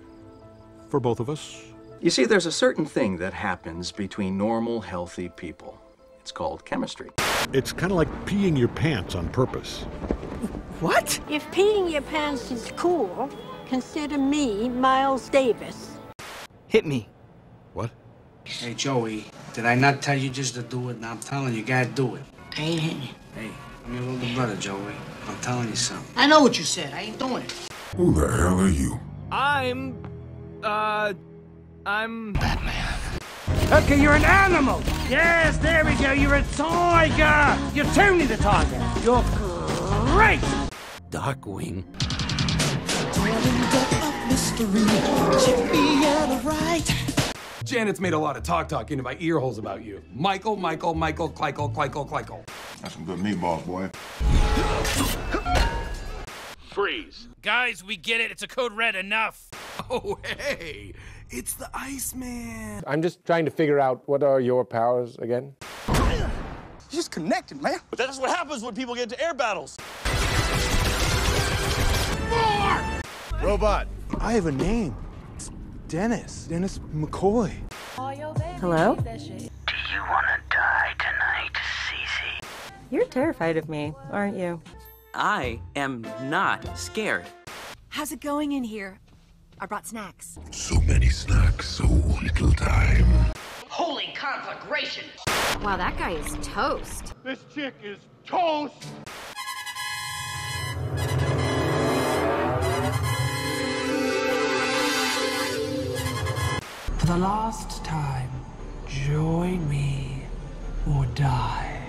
for both of us. You see, there's a certain thing that happens between normal, healthy people. It's called chemistry. It's kind of like peeing your pants on purpose. What? If peeing your pants is cool, consider me Miles Davis. Hit me. What? Hey, Joey, did I not tell you just to do it? Now I'm telling you, you gotta do it. I ain't hitting you. Hey, I'm your little brother, Joey. I'm telling you something. I know what you said. I ain't doing it. Who the hell are you? I'm. Uh. I'm. Batman. Okay, you're an animal. Yes, there we go. You're a tiger. You're Tony the Tiger. You're great. Darkwing. Janet's made a lot of talk talk into my ear holes about you. Michael, Michael, Michael, Kleikel, Kleikel, Kleikel. That's some good meatballs, boy. Freeze. Guys, we get it. It's a code red. Enough. Oh, hey, it's the Iceman. I'm just trying to figure out what are your powers again? You Just connected, man. But that's what happens when people get into air battles. Robot. I have a name. It's Dennis. Dennis McCoy. Hello? Do you want to die tonight, Cece? You're terrified of me, aren't you? I am not scared. How's it going in here? I brought snacks. So many snacks, so little time. Holy conflagration! Wow, that guy is toast. This chick is toast. The last time, join me or die.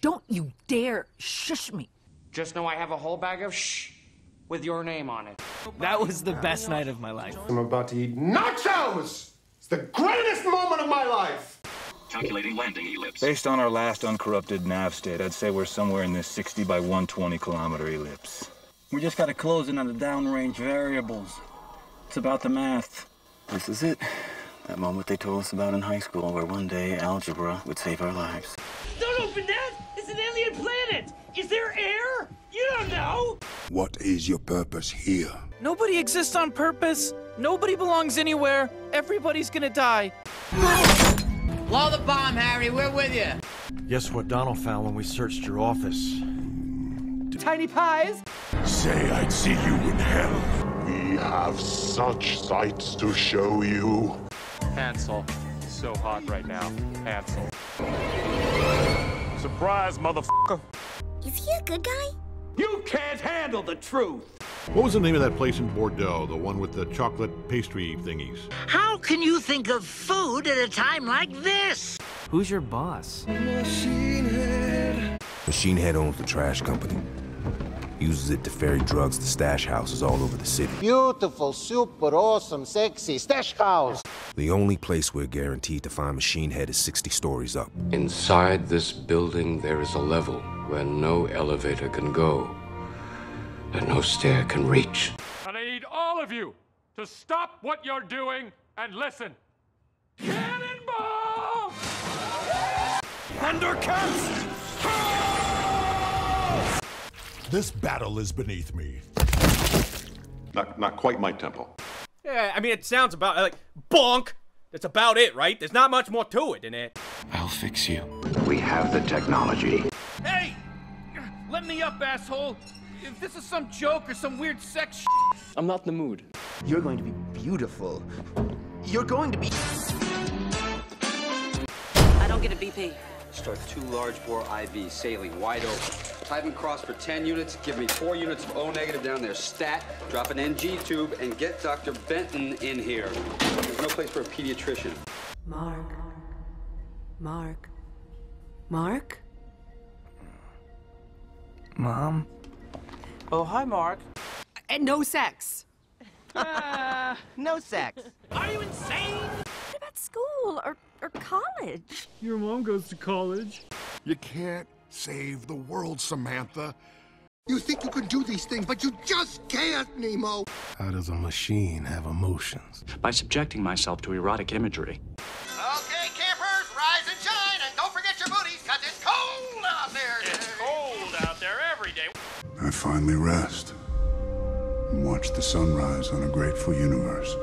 Don't you dare shush me. Just know I have a whole bag of shh with your name on it. That was the best night of my life. I'm about to eat nachos! It's the greatest moment of my life! Calculating landing ellipse. Based on our last uncorrupted nav state, I'd say we're somewhere in this 60 by 120 kilometer ellipse. We just gotta close in on the downrange variables. It's about the math. This is it. That moment they told us about in high school, where one day algebra would save our lives. Don't open that! It's an alien planet! Is there air? You don't know! What is your purpose here? Nobody exists on purpose. Nobody belongs anywhere. Everybody's gonna die. Blow the bomb, Harry. We're with you. Guess what Donald found when we searched your office? Tiny pies? Say I'd see you in hell. We have such sights to show you. Hansel. So hot right now. Hansel. Surprise, motherfucker. Is he a good guy? You can't handle the truth. What was the name of that place in Bordeaux? The one with the chocolate pastry thingies? How can you think of food at a time like this? Who's your boss? Machine Head owns the trash company. Uses it to ferry drugs to stash houses all over the city. Beautiful, super awesome, sexy stash house. The only place we're guaranteed to find Machine Head is 60 stories up. Inside this building, there is a level where no elevator can go and no stair can reach. And I need all of you to stop what you're doing and listen. Cannonball! Thundercats! This battle is beneath me. Not, not quite my tempo. Yeah, I mean, it sounds about like bonk. That's about it, right? There's not much more to it than it. I'll fix you. We have the technology. Hey! Let me up, asshole! If this is some joke or some weird sex I'm not in the mood. You're going to be beautiful. You're going to be. I don't get a BP. Start two large bore IVs, saline, wide open. Type and cross for 10 units. Give me four units of O negative down there. Stat, drop an NG tube, and get Dr. Benton in here. There's no place for a pediatrician. Mark. Mark. Mark? Mom? Oh, hi, Mark. And no sex. Uh, no sex. Are you insane? What about school or, or college? Your mom goes to college. You can't save the world, Samantha. You think you can do these things, but you just can't, Nemo. How does a machine have emotions? By subjecting myself to erotic imagery. Okay, campers, rise and shine, and don't forget your booties, cause it's cold out there. It's cold out there every day. I finally rest and watch the sunrise on a grateful universe.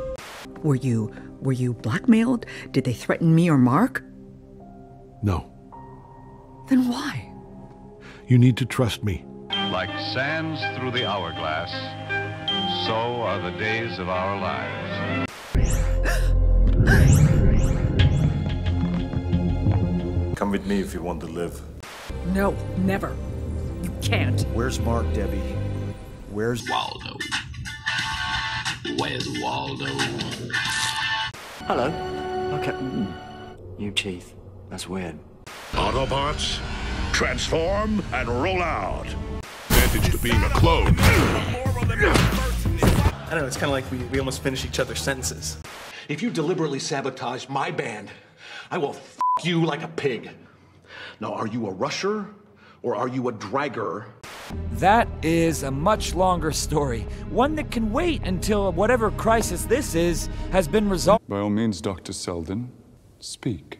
Were you were you blackmailed? Did they threaten me or Mark? No. Then why? You need to trust me. Like sands through the hourglass, so are the days of our lives. Come with me if you want to live. No, never. You can't. Where's Mark, Debbie? Where's Waldo? Where's Waldo? Hello. Okay. Mm. New teeth. That's weird. Autobots, transform and roll out. Advantage to being a clone. I don't know, it's kind of like we, we almost finish each other's sentences. If you deliberately sabotage my band, I will f you like a pig. Now, are you a rusher or are you a dragger? That is a much longer story. One that can wait until whatever crisis this is has been resolved. By all means, Dr. Selden, speak.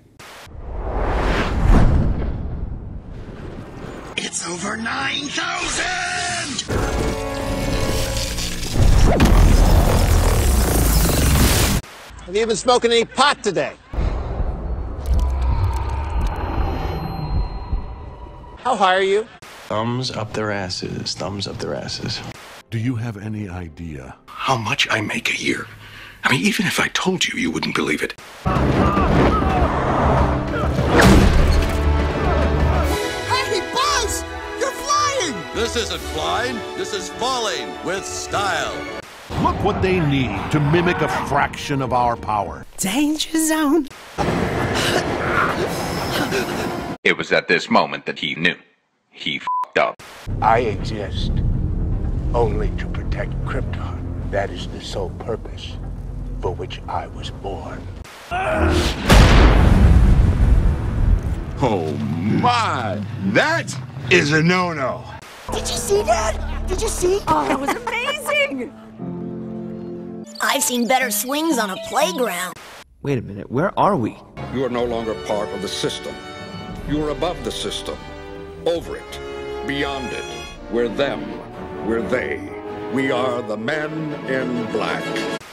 It's over 9,000! Have you been smoking any pot today? How high are you? Thumbs up their asses. Thumbs up their asses. Do you have any idea? How much I make a year? I mean, even if I told you, you wouldn't believe it. Hey, Buzz! You're flying! This isn't flying, this is falling with style. Look what they need to mimic a fraction of our power. Danger zone. It was at this moment that he knew. He f***ed up. I exist. only to protect Krypton. That is the sole purpose for which I was born. Oh my! That is a no-no. Did you see that? Did you see? Oh, that was amazing! I've seen better swings on a playground. Wait a minute, where are we? You are no longer part of the system. You are above the system, over it, beyond it. We're them, we're they. We are the men in black.